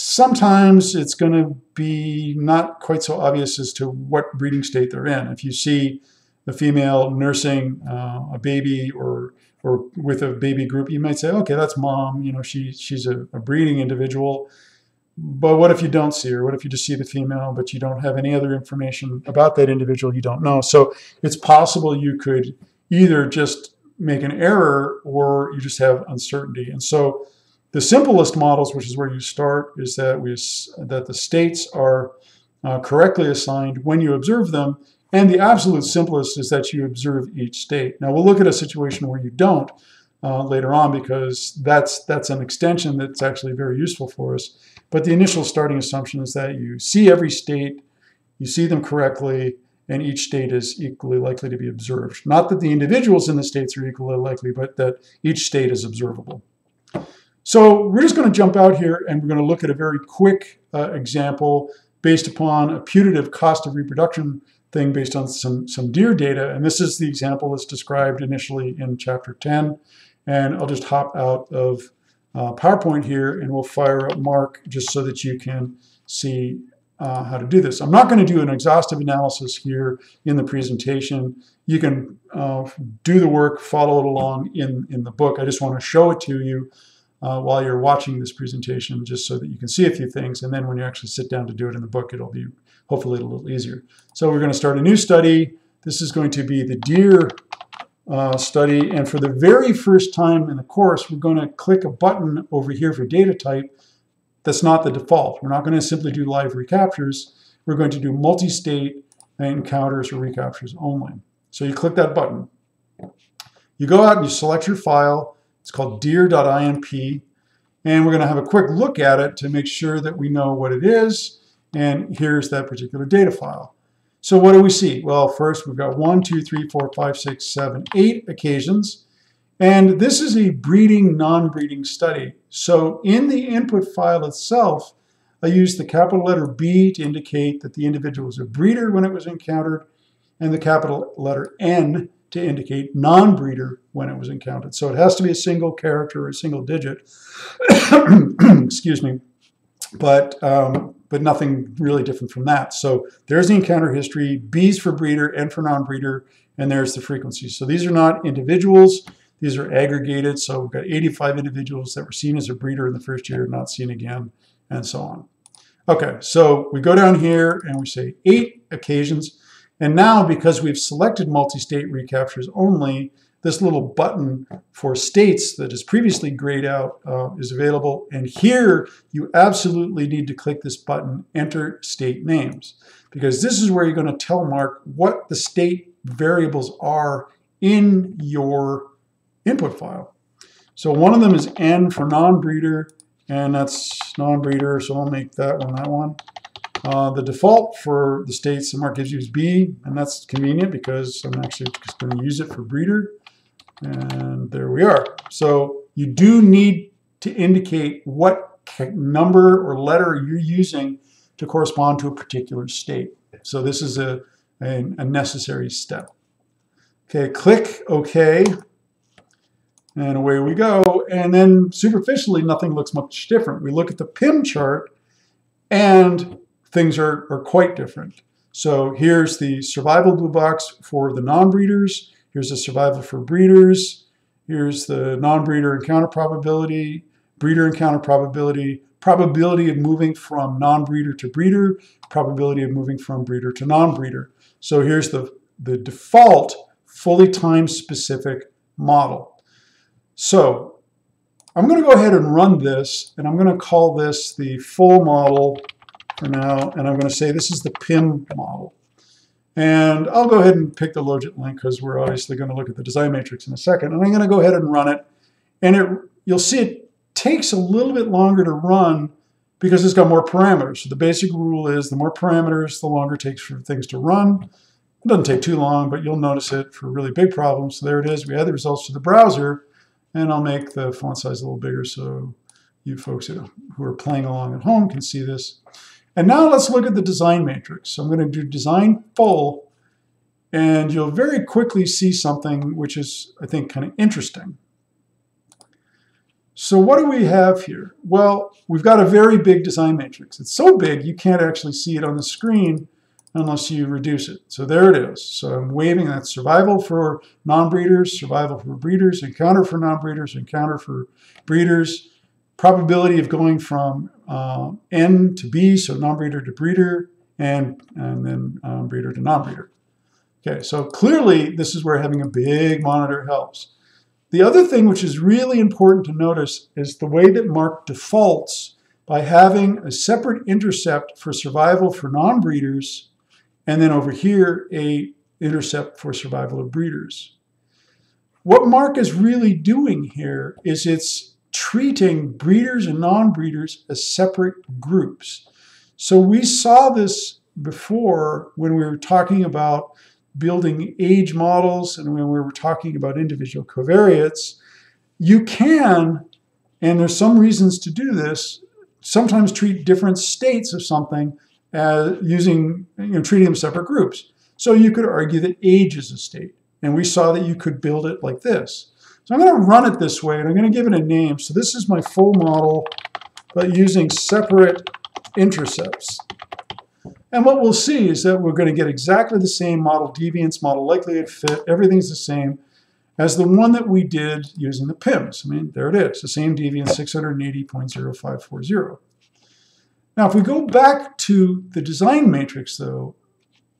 Sometimes it's going to be not quite so obvious as to what breeding state they're in. If you see the female nursing uh, a baby or or with a baby group, you might say, okay, that's mom. You know, she she's a, a breeding individual. But what if you don't see her? What if you just see the female, but you don't have any other information about that individual you don't know? So it's possible you could either just make an error or you just have uncertainty. And so the simplest models, which is where you start, is that we that the states are uh, correctly assigned when you observe them, and the absolute simplest is that you observe each state. Now we'll look at a situation where you don't uh, later on because that's that's an extension that's actually very useful for us. But the initial starting assumption is that you see every state, you see them correctly, and each state is equally likely to be observed. Not that the individuals in the states are equally likely, but that each state is observable. So we're just going to jump out here and we're going to look at a very quick uh, example based upon a putative cost of reproduction thing based on some, some deer data. And this is the example that's described initially in chapter 10. And I'll just hop out of uh, PowerPoint here and we'll fire up Mark just so that you can see uh, how to do this. I'm not going to do an exhaustive analysis here in the presentation. You can uh, do the work, follow it along in, in the book. I just want to show it to you uh, while you're watching this presentation just so that you can see a few things. And then when you actually sit down to do it in the book, it'll be hopefully a little easier. So we're going to start a new study. This is going to be the deer uh, study. And for the very first time in the course, we're going to click a button over here for data type. That's not the default. We're not going to simply do live recaptures. We're going to do multi-state encounters or recaptures only. So you click that button. You go out and you select your file. It's called deer.inp. And we're going to have a quick look at it to make sure that we know what it is. And here's that particular data file. So what do we see? Well, first we've got one, two, three, four, five, six, seven, eight occasions. And this is a breeding, non-breeding study. So in the input file itself, I used the capital letter B to indicate that the individual was a breeder when it was encountered, and the capital letter N to indicate non-breeder when it was encountered. So it has to be a single character or a single digit. Excuse me. But um, but nothing really different from that. So there's the encounter history, B's for breeder, and for non-breeder, and there's the frequency. So these are not individuals, these are aggregated. So we've got 85 individuals that were seen as a breeder in the first year, not seen again, and so on. Okay, so we go down here and we say eight occasions. And now, because we've selected multi-state recaptures only, this little button for states that is previously grayed out uh, is available. And here, you absolutely need to click this button, Enter State Names, because this is where you're going to tell Mark what the state variables are in your input file. So one of them is N for non-breeder, and that's non-breeder, so I'll make that one that one. Uh, the default for the states that Mark gives you is B, and that's convenient because I'm actually just going to use it for breeder. And there we are. So you do need to indicate what number or letter you're using to correspond to a particular state. So this is a, a, a necessary step. Okay, click OK, and away we go. And then superficially, nothing looks much different. We look at the PIM chart, and things are, are quite different. So here's the survival blue box for the non-breeders. Here's the survival for breeders. Here's the non-breeder encounter probability, breeder encounter probability, probability of moving from non-breeder to breeder, probability of moving from breeder to non-breeder. So here's the, the default fully time-specific model. So I'm going to go ahead and run this, and I'm going to call this the full model for now, and I'm going to say this is the PIM model. And I'll go ahead and pick the logit link because we're obviously going to look at the design matrix in a second. And I'm going to go ahead and run it. And it, you'll see it takes a little bit longer to run because it's got more parameters. So the basic rule is the more parameters, the longer it takes for things to run. It doesn't take too long, but you'll notice it for really big problems. So there it is. We add the results to the browser, and I'll make the font size a little bigger so you folks who are playing along at home can see this. And now let's look at the design matrix. So I'm going to do design full, and you'll very quickly see something which is, I think, kind of interesting. So what do we have here? Well, we've got a very big design matrix. It's so big you can't actually see it on the screen unless you reduce it. So there it is. So I'm waving that survival for non-breeders, survival for breeders, encounter for non-breeders, encounter for breeders, probability of going from uh, N to B, so non-breeder to breeder, and, and then um, breeder to non-breeder. Okay, so clearly this is where having a big monitor helps. The other thing which is really important to notice is the way that Mark defaults by having a separate intercept for survival for non-breeders, and then over here a intercept for survival of breeders. What Mark is really doing here is it's treating breeders and non-breeders as separate groups. So we saw this before when we were talking about building age models and when we were talking about individual covariates. You can, and there's some reasons to do this, sometimes treat different states of something as using, you know, treating them separate groups. So you could argue that age is a state. And we saw that you could build it like this. So I'm going to run it this way, and I'm going to give it a name. So this is my full model, but using separate intercepts. And what we'll see is that we're going to get exactly the same model deviance, model likelihood fit, everything's the same as the one that we did using the PIMS. I mean, there it is, the same deviance, 680.0540. Now, if we go back to the design matrix, though,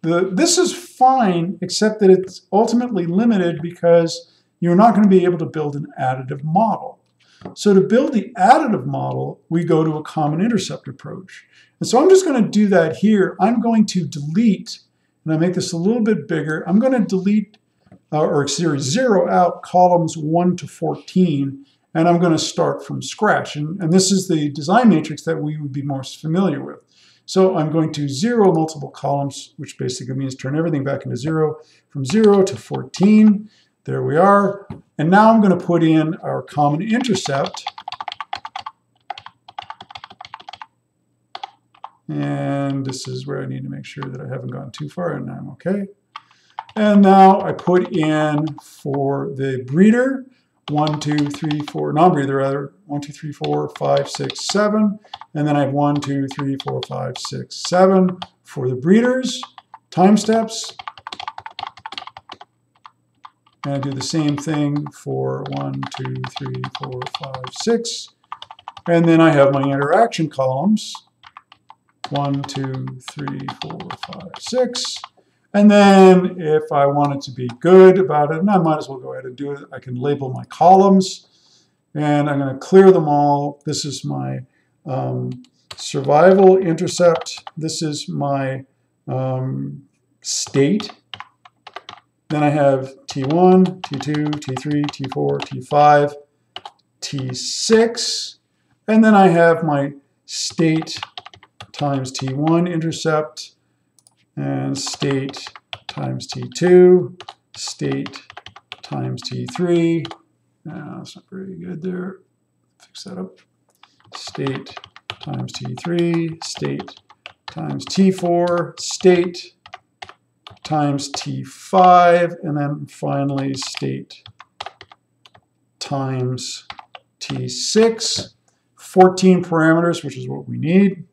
the, this is fine, except that it's ultimately limited because you're not going to be able to build an additive model. So to build the additive model, we go to a common intercept approach. And so I'm just going to do that here. I'm going to delete, and I make this a little bit bigger, I'm going to delete, uh, or series zero out columns 1 to 14, and I'm going to start from scratch. And, and this is the design matrix that we would be most familiar with. So I'm going to zero multiple columns, which basically means turn everything back into zero, from 0 to 14. There we are. And now I'm going to put in our common intercept. And this is where I need to make sure that I haven't gone too far and I'm okay. And now I put in for the breeder, one, two, three, four, non-breeder rather, one, two, three, four, five, six, seven. And then I have one, two, three, four, five, six, seven for the breeders, time steps. And I do the same thing for one, two, three, four, five, six. And then I have my interaction columns. One, two, three, four, five, six. And then if I wanted to be good about it, and I might as well go ahead and do it, I can label my columns. And I'm going to clear them all. This is my um, survival intercept. This is my um, state then I have T1, T2, T3, T4, T5, T6, and then I have my state times T1 intercept, and state times T2, state times T3. No, ah, that's not very good there. Fix that up. State times T3, state times T4, state times T5, and then finally state times T6. 14 parameters, which is what we need.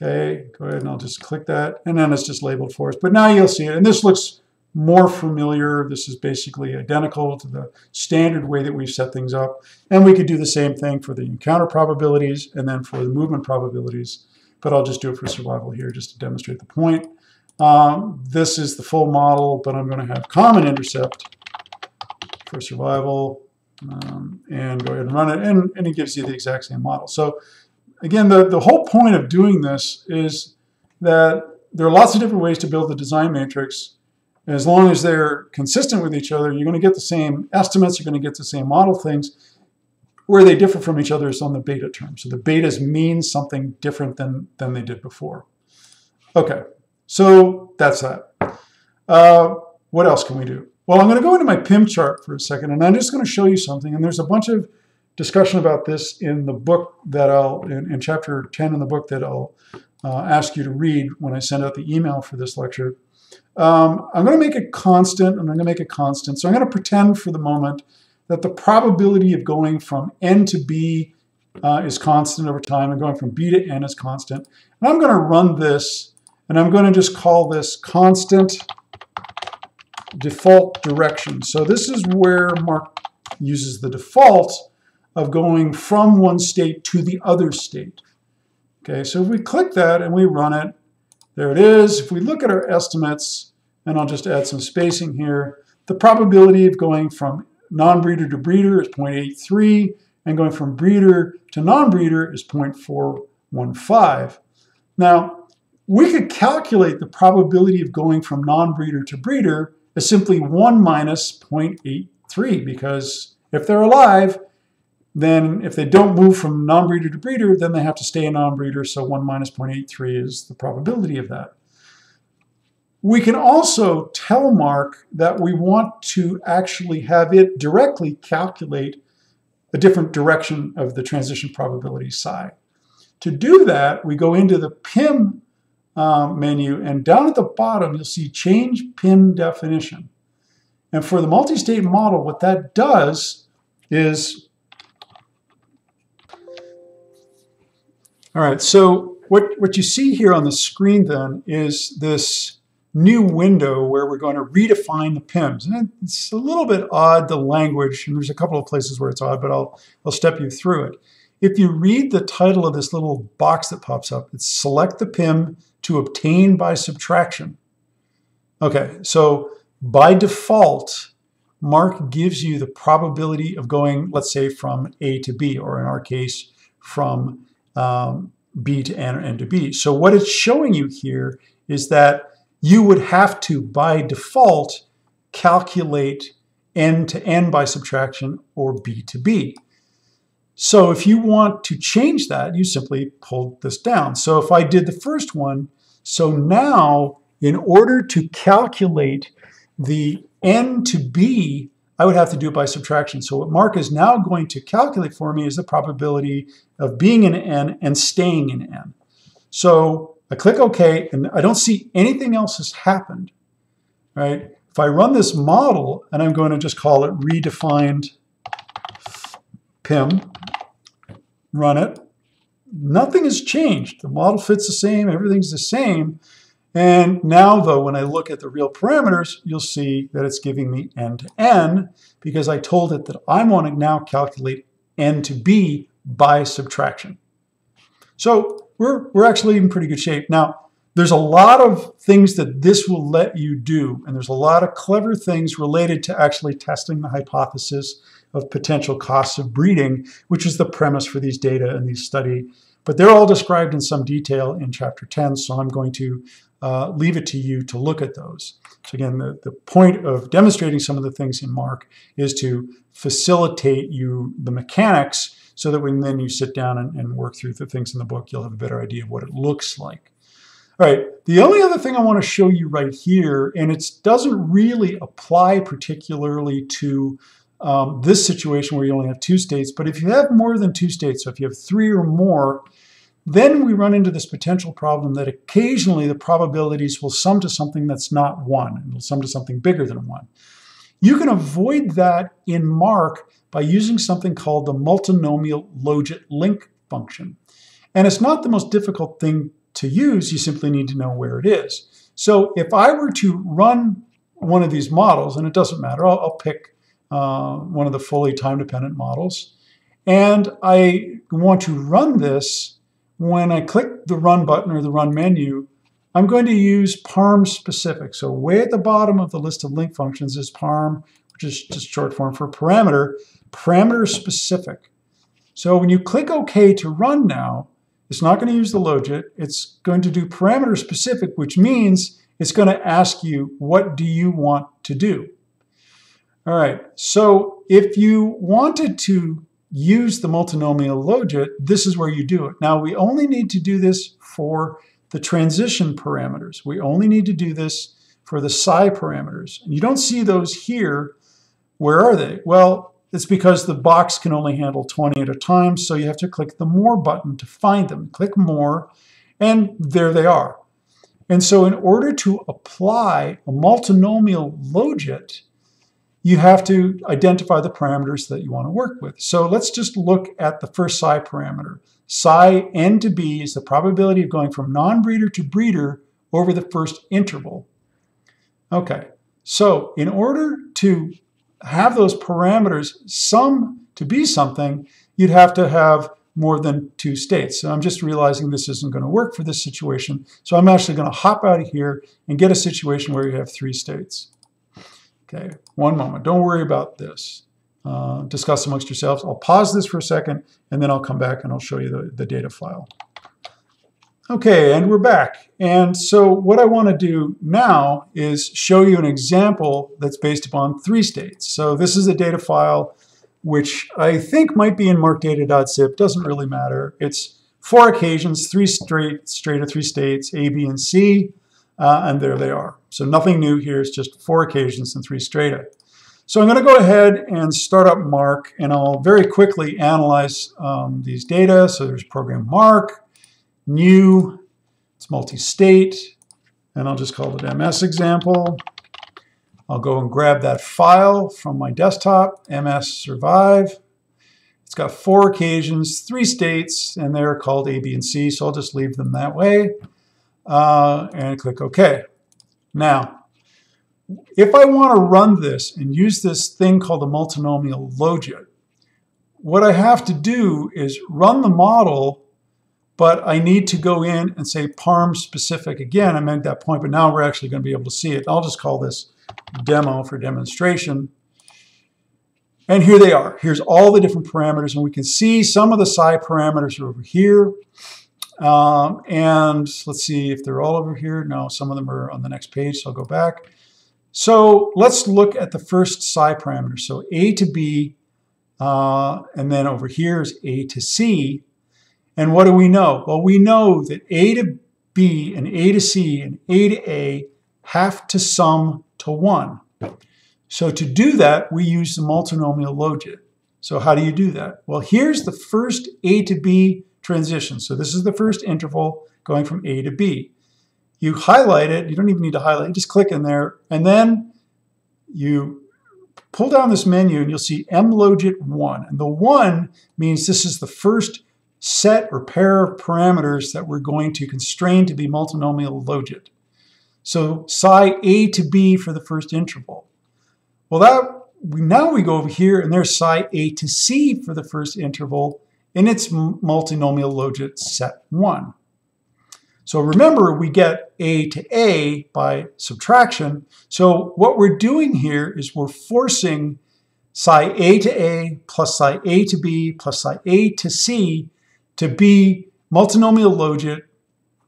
Okay, go ahead and I'll just click that, and then it's just labeled for us. But now you'll see it, and this looks more familiar. This is basically identical to the standard way that we've set things up. And we could do the same thing for the encounter probabilities and then for the movement probabilities. But I'll just do it for survival here just to demonstrate the point. Um, this is the full model, but I'm going to have common intercept for survival um, and go ahead and run it. And, and it gives you the exact same model. So again, the, the whole point of doing this is that there are lots of different ways to build the design matrix. As long as they're consistent with each other, you're going to get the same estimates, you're going to get the same model things. Where they differ from each other is on the beta term. So the betas mean something different than, than they did before. Okay, so that's that. Uh, what else can we do? Well, I'm going to go into my PIM chart for a second, and I'm just going to show you something. And there's a bunch of discussion about this in the book that I'll, in, in chapter 10 in the book that I'll uh, ask you to read when I send out the email for this lecture. Um, I'm going to make it constant, and I'm going to make it constant. So I'm going to pretend for the moment that the probability of going from n to b uh, is constant over time and going from b to n is constant. And I'm going to run this, and I'm going to just call this constant default direction. So this is where Mark uses the default of going from one state to the other state. Okay, so if we click that and we run it, there it is. If we look at our estimates, and I'll just add some spacing here, the probability of going from non-breeder to breeder is 0.83, and going from breeder to non-breeder is 0.415. Now, we could calculate the probability of going from non-breeder to breeder as simply 1 minus 0.83, because if they're alive, then if they don't move from non-breeder to breeder, then they have to stay a non-breeder, so 1 minus 0.83 is the probability of that. We can also tell Mark that we want to actually have it directly calculate a different direction of the transition probability psi. To do that, we go into the PIM uh, menu, and down at the bottom, you'll see Change PIM Definition. And for the multi-state model, what that does is All right, so what, what you see here on the screen then is this new window where we're going to redefine the PIMs. And it's a little bit odd, the language, and there's a couple of places where it's odd, but I'll, I'll step you through it. If you read the title of this little box that pops up, it's select the PIM to obtain by subtraction. Okay, so by default, Mark gives you the probability of going, let's say, from A to B, or in our case, from um, B to N N to B. So what it's showing you here is that you would have to, by default, calculate N to N by subtraction or B to B. So if you want to change that, you simply pull this down. So if I did the first one, so now in order to calculate the N to B I would have to do it by subtraction. So what Mark is now going to calculate for me is the probability of being in N and staying in N. So I click OK, and I don't see anything else has happened. Right? If I run this model, and I'm going to just call it redefined PIM, run it, nothing has changed. The model fits the same, everything's the same. And now, though, when I look at the real parameters, you'll see that it's giving me n to n because I told it that I want to now calculate n to b by subtraction. So we're, we're actually in pretty good shape. Now, there's a lot of things that this will let you do, and there's a lot of clever things related to actually testing the hypothesis of potential costs of breeding, which is the premise for these data and these study. But they're all described in some detail in chapter 10, so I'm going to uh, leave it to you to look at those. So again, the, the point of demonstrating some of the things in Mark is to facilitate you the mechanics so that when then you sit down and, and work through the things in the book, you'll have a better idea of what it looks like. All right, the only other thing I want to show you right here, and it doesn't really apply particularly to um, this situation where you only have two states, but if you have more than two states, so if you have three or more, then we run into this potential problem that occasionally the probabilities will sum to something that's not one, it'll sum to something bigger than one. You can avoid that in Mark by using something called the multinomial logit link function. And it's not the most difficult thing to use, you simply need to know where it is. So if I were to run one of these models, and it doesn't matter, I'll, I'll pick uh, one of the fully time-dependent models. And I want to run this. When I click the Run button or the Run menu, I'm going to use parm specific. So way at the bottom of the list of link functions is parm, which is just short form for parameter, parameter specific. So when you click OK to run now, it's not going to use the logit. It's going to do parameter specific, which means it's going to ask you, what do you want to do? All right, so if you wanted to use the multinomial logit, this is where you do it. Now, we only need to do this for the transition parameters. We only need to do this for the psi parameters. And you don't see those here. Where are they? Well, it's because the box can only handle 20 at a time, so you have to click the More button to find them. Click More, and there they are. And so in order to apply a multinomial logit, you have to identify the parameters that you want to work with. So let's just look at the first psi parameter. Psi n to b is the probability of going from non-breeder to breeder over the first interval. Okay, so in order to have those parameters sum to be something, you'd have to have more than two states. So I'm just realizing this isn't going to work for this situation. So I'm actually going to hop out of here and get a situation where you have three states. Okay, one moment. Don't worry about this. Uh, discuss amongst yourselves. I'll pause this for a second, and then I'll come back and I'll show you the, the data file. Okay, and we're back. And so what I want to do now is show you an example that's based upon three states. So this is a data file which I think might be in markdata.zip, doesn't really matter. It's four occasions, three straight, straight or three states, A, B, and C, uh, and there they are. So nothing new here, it's just four occasions and three strata. So I'm going to go ahead and start up Mark, and I'll very quickly analyze um, these data. So there's program Mark, new, it's multi-state, and I'll just call it MS example. I'll go and grab that file from my desktop, MS survive. It's got four occasions, three states, and they're called A, B, and C, so I'll just leave them that way. Uh, and click OK. Now, if I want to run this and use this thing called the multinomial logit, what I have to do is run the model, but I need to go in and say parm specific again. I made that point, but now we're actually going to be able to see it. I'll just call this demo for demonstration. And here they are. Here's all the different parameters, and we can see some of the psi parameters are over here. Um, and let's see if they're all over here. No, some of them are on the next page, so I'll go back. So let's look at the first psi parameter. So A to B, uh, and then over here is A to C. And what do we know? Well, we know that A to B and A to C and A to A have to sum to 1. So to do that, we use the multinomial logit. So how do you do that? Well, here's the first A to B transition. So this is the first interval going from A to B. You highlight it, you don't even need to highlight it, just click in there, and then you pull down this menu and you'll see mlogit 1. And the 1 means this is the first set or pair of parameters that we're going to constrain to be multinomial logit. So psi A to B for the first interval. Well, that now we go over here and there's psi A to C for the first interval in its multinomial logit set 1. So remember, we get A to A by subtraction. So what we're doing here is we're forcing psi A to A plus psi A to B plus psi A to C to be multinomial logit.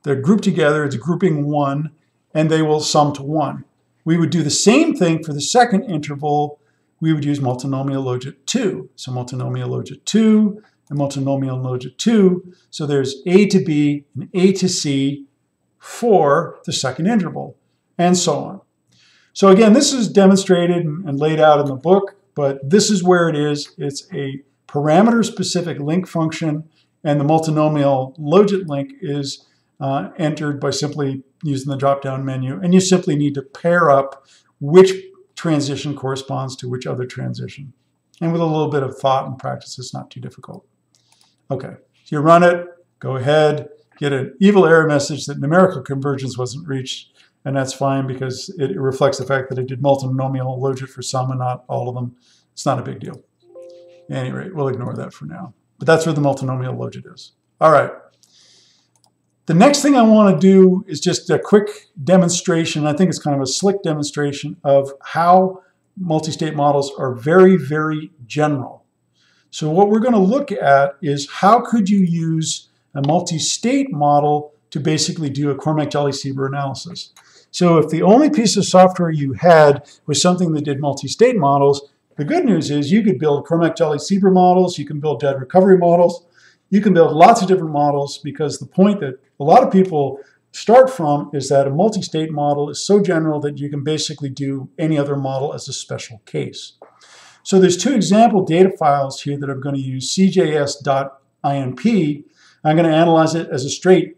They're grouped together, it's grouping 1, and they will sum to 1. We would do the same thing for the second interval. We would use multinomial logit 2. So multinomial logit 2 and multinomial logit 2. So there's a to b and a to c for the second interval, and so on. So again, this is demonstrated and laid out in the book, but this is where it is. It's a parameter-specific link function, and the multinomial logit link is uh, entered by simply using the drop-down menu, and you simply need to pair up which transition corresponds to which other transition. And with a little bit of thought and practice, it's not too difficult. Okay, so you run it, go ahead, get an evil error message that numerical convergence wasn't reached, and that's fine because it, reflects the fact that I did multinomial logit for some and not all of them. It's not a big deal. At any rate, we'll ignore that for now. But that's where the multinomial logit is. All right. The next thing I want to do is just a quick demonstration. I think it's kind of a slick demonstration of how multi-state models are very, very general. So what we're going to look at is how could you use a multi-state model to basically do a Cormack-Jolly-Seber analysis. So if the only piece of software you had was something that did multi-state models, the good news is you could build Cormack-Jolly-Seber models, you can build dead recovery models, you can build lots of different models because the point that a lot of people start from is that a multi-state model is so general that you can basically do any other model as a special case. So there's two example data files here that I'm going to use, cjs.inp. I'm going to analyze it as a straight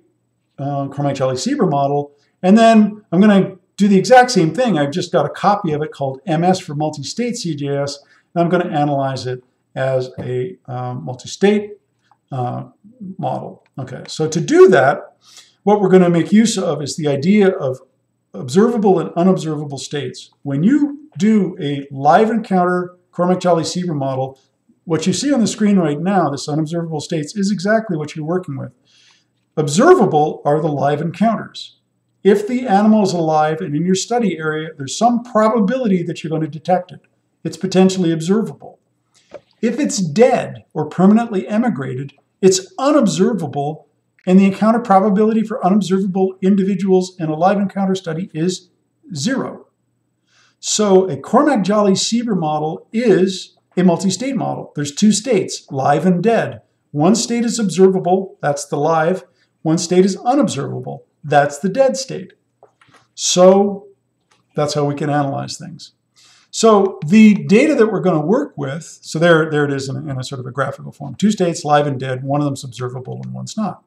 uh, Cormack-Jolly-Seber model, and then I'm going to do the exact same thing. I've just got a copy of it called MS for multi-state CJS, and I'm going to analyze it as a um, multi-state uh, model. Okay, so to do that, what we're going to make use of is the idea of observable and unobservable states. When you do a live encounter Cormack-Jolly-Seber model, what you see on the screen right now, this unobservable states, is exactly what you're working with. Observable are the live encounters. If the animal is alive and in your study area, there's some probability that you're going to detect it. It's potentially observable. If it's dead or permanently emigrated, it's unobservable, and the encounter probability for unobservable individuals in a live encounter study is zero. So a Cormack-Jolly-Seber model is a multi-state model. There's two states, live and dead. One state is observable, that's the live. One state is unobservable, that's the dead state. So that's how we can analyze things. So the data that we're going to work with, so there, there it is in a, in a sort of a graphical form. Two states, live and dead, one of them's observable and one's not.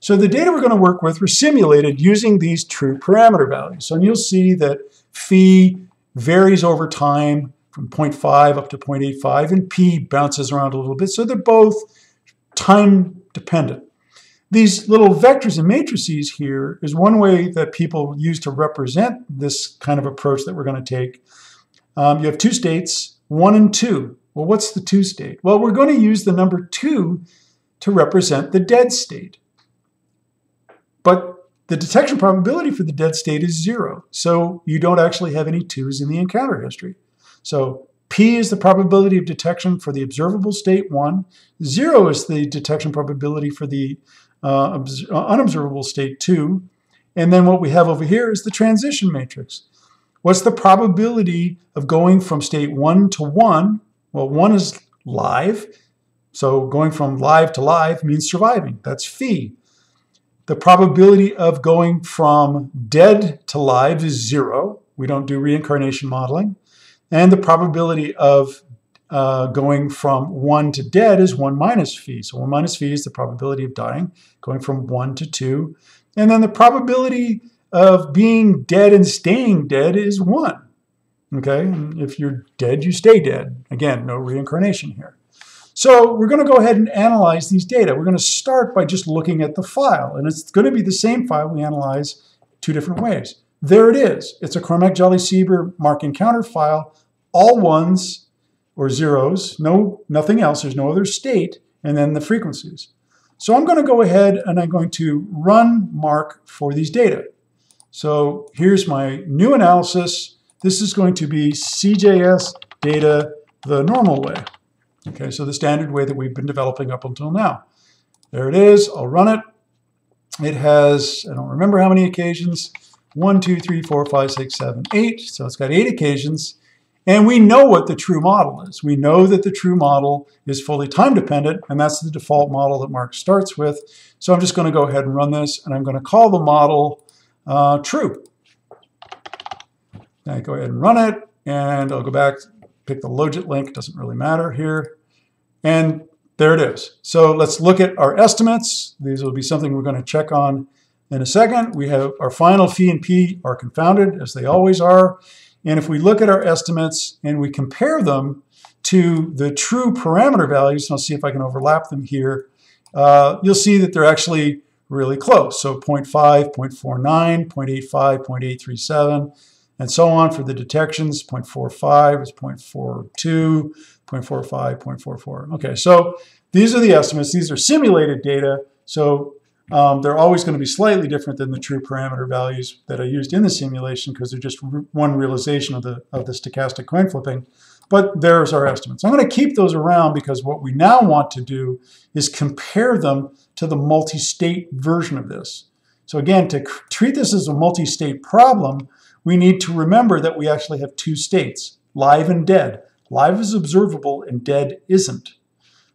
So the data we're going to work with were simulated using these true parameter values. So you'll see that phi varies over time from 0.5 up to 0.85, and p bounces around a little bit. So they're both time dependent. These little vectors and matrices here is one way that people use to represent this kind of approach that we're going to take. Um, you have two states, one and two. Well, what's the two state? Well, we're going to use the number two to represent the dead state. But the detection probability for the dead state is zero. So you don't actually have any twos in the encounter history. So P is the probability of detection for the observable state, one. Zero is the detection probability for the uh, unobservable state, two. And then what we have over here is the transition matrix. What's the probability of going from state 1 to 1? Well, 1 is live, so going from live to live means surviving. That's phi. The probability of going from dead to live is 0. We don't do reincarnation modeling. And the probability of uh, going from 1 to dead is 1 minus phi. So 1 minus phi is the probability of dying, going from 1 to 2. And then the probability of being dead and staying dead is one. Okay, and if you're dead, you stay dead. Again, no reincarnation here. So we're going to go ahead and analyze these data. We're going to start by just looking at the file, and it's going to be the same file we analyze two different ways. There it is. It's a Cormack-Jolly-Seber mark encounter file, all ones or zeros, no nothing else. There's no other state, and then the frequencies. So I'm going to go ahead and I'm going to run mark for these data. So here's my new analysis. This is going to be CJS data the normal way. Okay, so the standard way that we've been developing up until now. There it is. I'll run it. It has, I don't remember how many occasions, one, two, three, four, five, six, seven, eight. So it's got eight occasions. And we know what the true model is. We know that the true model is fully time dependent, and that's the default model that Mark starts with. So I'm just going to go ahead and run this, and I'm going to call the model uh, true. I go ahead and run it, and I'll go back, pick the logit link, doesn't really matter here. And there it is. So let's look at our estimates. These will be something we're going to check on in a second. We have our final phi and p are confounded, as they always are. And if we look at our estimates and we compare them to the true parameter values, and I'll see if I can overlap them here, uh, you'll see that they're actually really close. So 0.5, 0.49, 0.85, 0.837, and so on for the detections. 0.45 is 0.42, 0.45, 0.44. Okay, so these are the estimates. These are simulated data. So um, they're always going to be slightly different than the true parameter values that I used in the simulation because they're just one realization of the, of the stochastic coin flipping. But there's our estimates. I'm going to keep those around because what we now want to do is compare them to the multi-state version of this. So again, to treat this as a multi-state problem, we need to remember that we actually have two states, live and dead. Live is observable and dead isn't.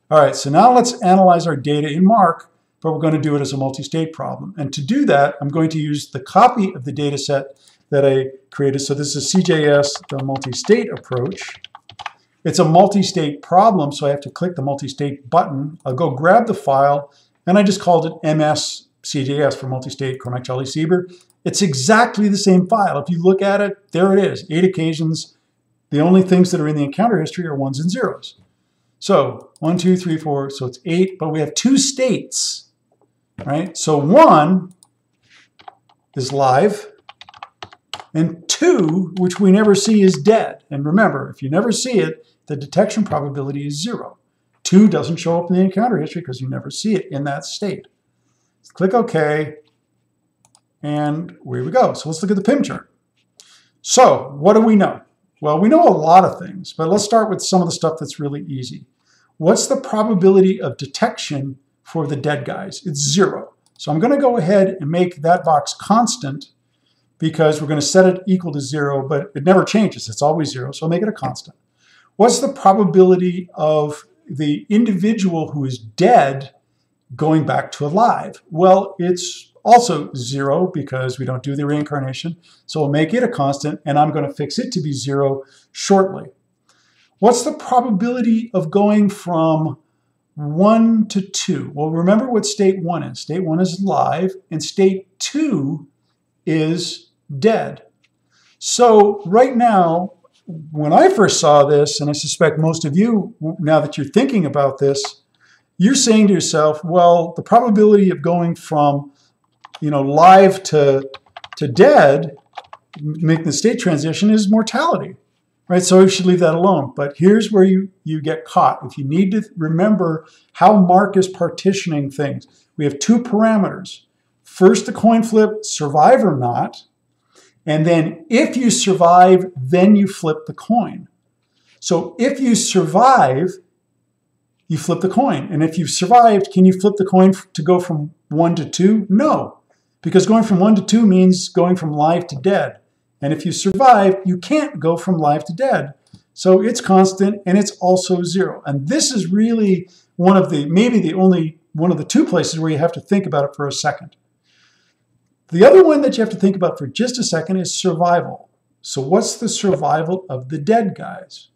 All right, so now let's analyze our data in MARK but we're going to do it as a multi-state problem. And to do that, I'm going to use the copy of the data set that I created. So this is CJS, the multi-state approach. It's a multi-state problem, so I have to click the multi-state button. I'll go grab the file, and I just called it MS CJS for multi-state Cormack Jolly Seber. It's exactly the same file. If you look at it, there it is, eight occasions. The only things that are in the encounter history are ones and zeros. So one, two, three, four, so it's eight, but we have two states right? So one is live, and two, which we never see, is dead. And remember, if you never see it, the detection probability is zero. Two doesn't show up in the encounter history because you never see it in that state. click OK, and here we go. So let's look at the PIM chart. So what do we know? Well, we know a lot of things, but let's start with some of the stuff that's really easy. What's the probability of detection for the dead guys. It's zero. So I'm going to go ahead and make that box constant because we're going to set it equal to zero, but it never changes. It's always zero, so I'll make it a constant. What's the probability of the individual who is dead going back to alive? Well, it's also zero because we don't do the reincarnation. So we'll make it a constant, and I'm going to fix it to be zero shortly. What's the probability of going from 1 to 2. Well, remember what state 1 is. State 1 is live, and state 2 is dead. So right now, when I first saw this, and I suspect most of you, now that you're thinking about this, you're saying to yourself, well, the probability of going from you know, live to, to dead, making the state transition is mortality right? So we should leave that alone. But here's where you, you get caught. If you need to remember how Mark is partitioning things, we have two parameters. First, the coin flip, survive or not. And then if you survive, then you flip the coin. So if you survive, you flip the coin. And if you've survived, can you flip the coin to go from one to two? No, because going from one to two means going from live to dead. And if you survive, you can't go from live to dead. So it's constant and it's also zero. And this is really one of the, maybe the only, one of the two places where you have to think about it for a second. The other one that you have to think about for just a second is survival. So what's the survival of the dead guys?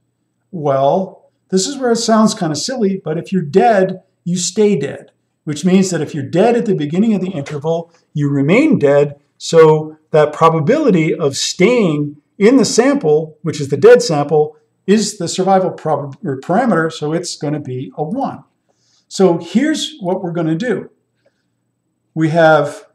Well, this is where it sounds kind of silly, but if you're dead, you stay dead, which means that if you're dead at the beginning of the interval, you remain dead. So that probability of staying in the sample, which is the dead sample, is the survival parameter, so it's going to be a 1. So here's what we're going to do. We have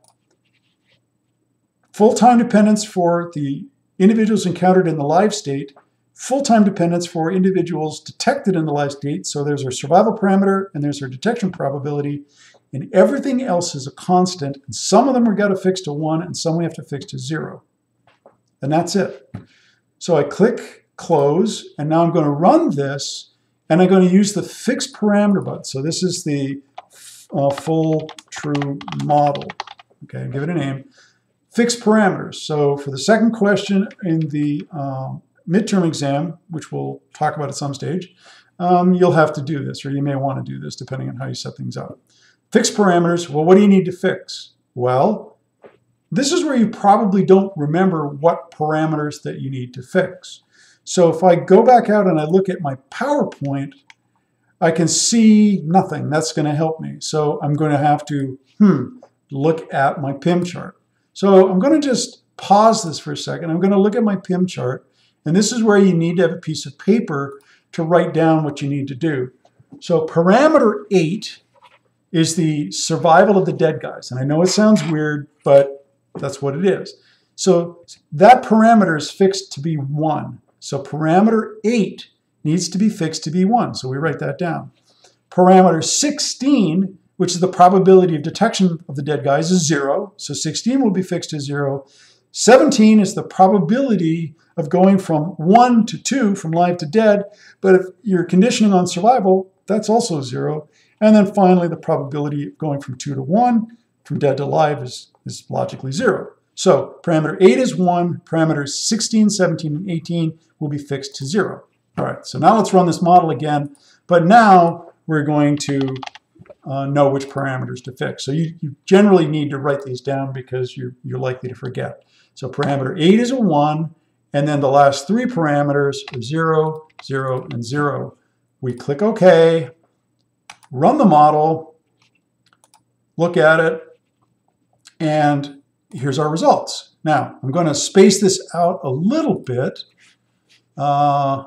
full time dependence for the individuals encountered in the live state, full time dependence for individuals detected in the live state, so there's our survival parameter and there's our detection probability, and everything else is a constant. And some of them we've got to fix to one and some we have to fix to zero. And that's it. So I click close and now I'm going to run this and I'm going to use the fixed parameter button. So this is the uh, full true model. Okay, give it a name. Fixed parameters. So for the second question in the uh, midterm exam, which we'll talk about at some stage, um, you'll have to do this, or you may want to do this depending on how you set things up. Fix parameters. Well, what do you need to fix? Well, this is where you probably don't remember what parameters that you need to fix. So if I go back out and I look at my PowerPoint, I can see nothing. That's going to help me. So I'm going to have to, hmm, look at my PIM chart. So I'm going to just pause this for a second. I'm going to look at my PIM chart. And this is where you need to have a piece of paper to write down what you need to do. So parameter 8 is the survival of the dead guys. And I know it sounds weird, but that's what it is. So that parameter is fixed to be 1. So parameter 8 needs to be fixed to be 1. So we write that down. Parameter 16, which is the probability of detection of the dead guys, is 0. So 16 will be fixed to 0. 17 is the probability of going from 1 to 2, from live to dead. But if you're conditioning on survival, that's also 0. And then finally, the probability of going from 2 to 1, from dead to live, is, is logically 0. So parameter 8 is 1, parameters 16, 17, and 18 will be fixed to 0. All right, so now let's run this model again. But now we're going to uh, know which parameters to fix. So you, you generally need to write these down because you're, you're likely to forget. So parameter 8 is a 1, and then the last three parameters are 0, 0, and 0. We click OK, run the model, look at it, and here's our results. Now, I'm going to space this out a little bit. Uh,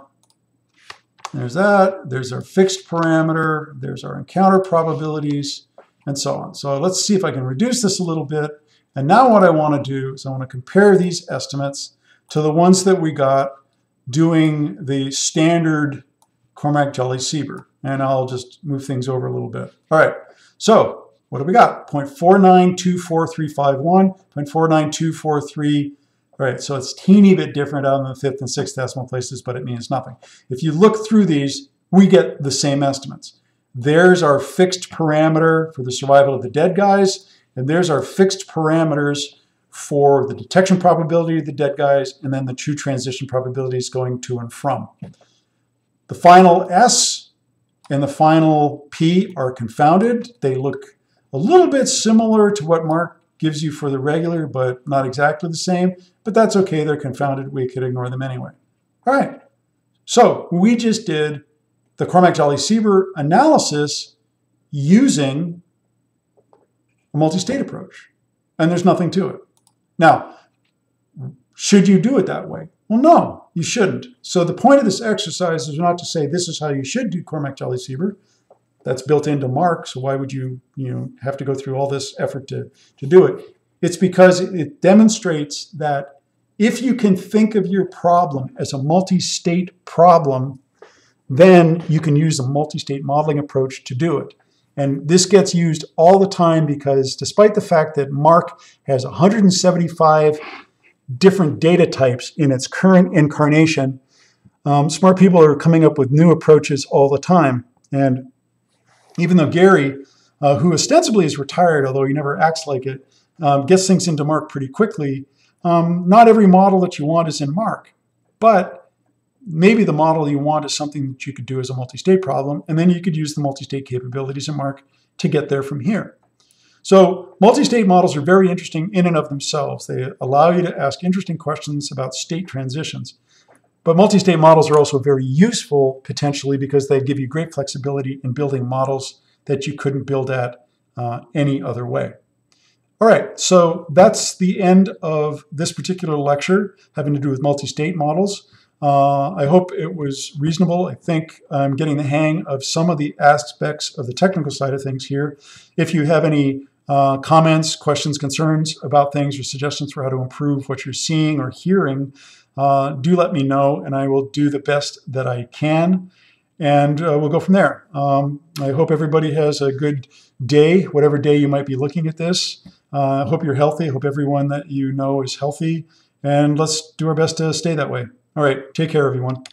there's that. There's our fixed parameter. There's our encounter probabilities, and so on. So let's see if I can reduce this a little bit. And now what I want to do is I want to compare these estimates to the ones that we got doing the standard Cormack Jolly Seber. And I'll just move things over a little bit. All right, so what do we got? 0.4924351, 0.49243. All right, so it's teeny bit different out in the fifth and sixth decimal places, but it means nothing. If you look through these, we get the same estimates. There's our fixed parameter for the survival of the dead guys, and there's our fixed parameters for the detection probability of the dead guys, and then the two transition probabilities going to and from. The final S and the final P are confounded. They look a little bit similar to what Mark gives you for the regular, but not exactly the same. But that's okay, they're confounded. We could ignore them anyway. All right, so we just did the Cormack-Jolly-Seber analysis using a multi-state approach. And there's nothing to it. Now, should you do it that way? Well, no, you shouldn't. So the point of this exercise is not to say this is how you should do Cormack-Jolly-Seber. That's built into Mark, so why would you, you know, have to go through all this effort to, to do it? It's because it demonstrates that if you can think of your problem as a multi-state problem, then you can use a multi-state modeling approach to do it. And this gets used all the time because despite the fact that Mark has 175 different data types in its current incarnation, um, smart people are coming up with new approaches all the time. And even though Gary, uh, who ostensibly is retired, although he never acts like it, um, gets things into Mark pretty quickly, um, not every model that you want is in Mark. But maybe the model you want is something that you could do as a multi-state problem, and then you could use the multi-state capabilities in Mark to get there from here. So multi-state models are very interesting in and of themselves. They allow you to ask interesting questions about state transitions. But multi-state models are also very useful potentially because they give you great flexibility in building models that you couldn't build at uh, any other way. All right, so that's the end of this particular lecture having to do with multi-state models. Uh, I hope it was reasonable. I think I'm getting the hang of some of the aspects of the technical side of things here. If you have any uh, comments, questions, concerns about things, or suggestions for how to improve what you're seeing or hearing, uh, do let me know, and I will do the best that I can. And uh, we'll go from there. Um, I hope everybody has a good day, whatever day you might be looking at this. Uh, I hope you're healthy. I hope everyone that you know is healthy. And let's do our best to stay that way. All right. Take care, everyone.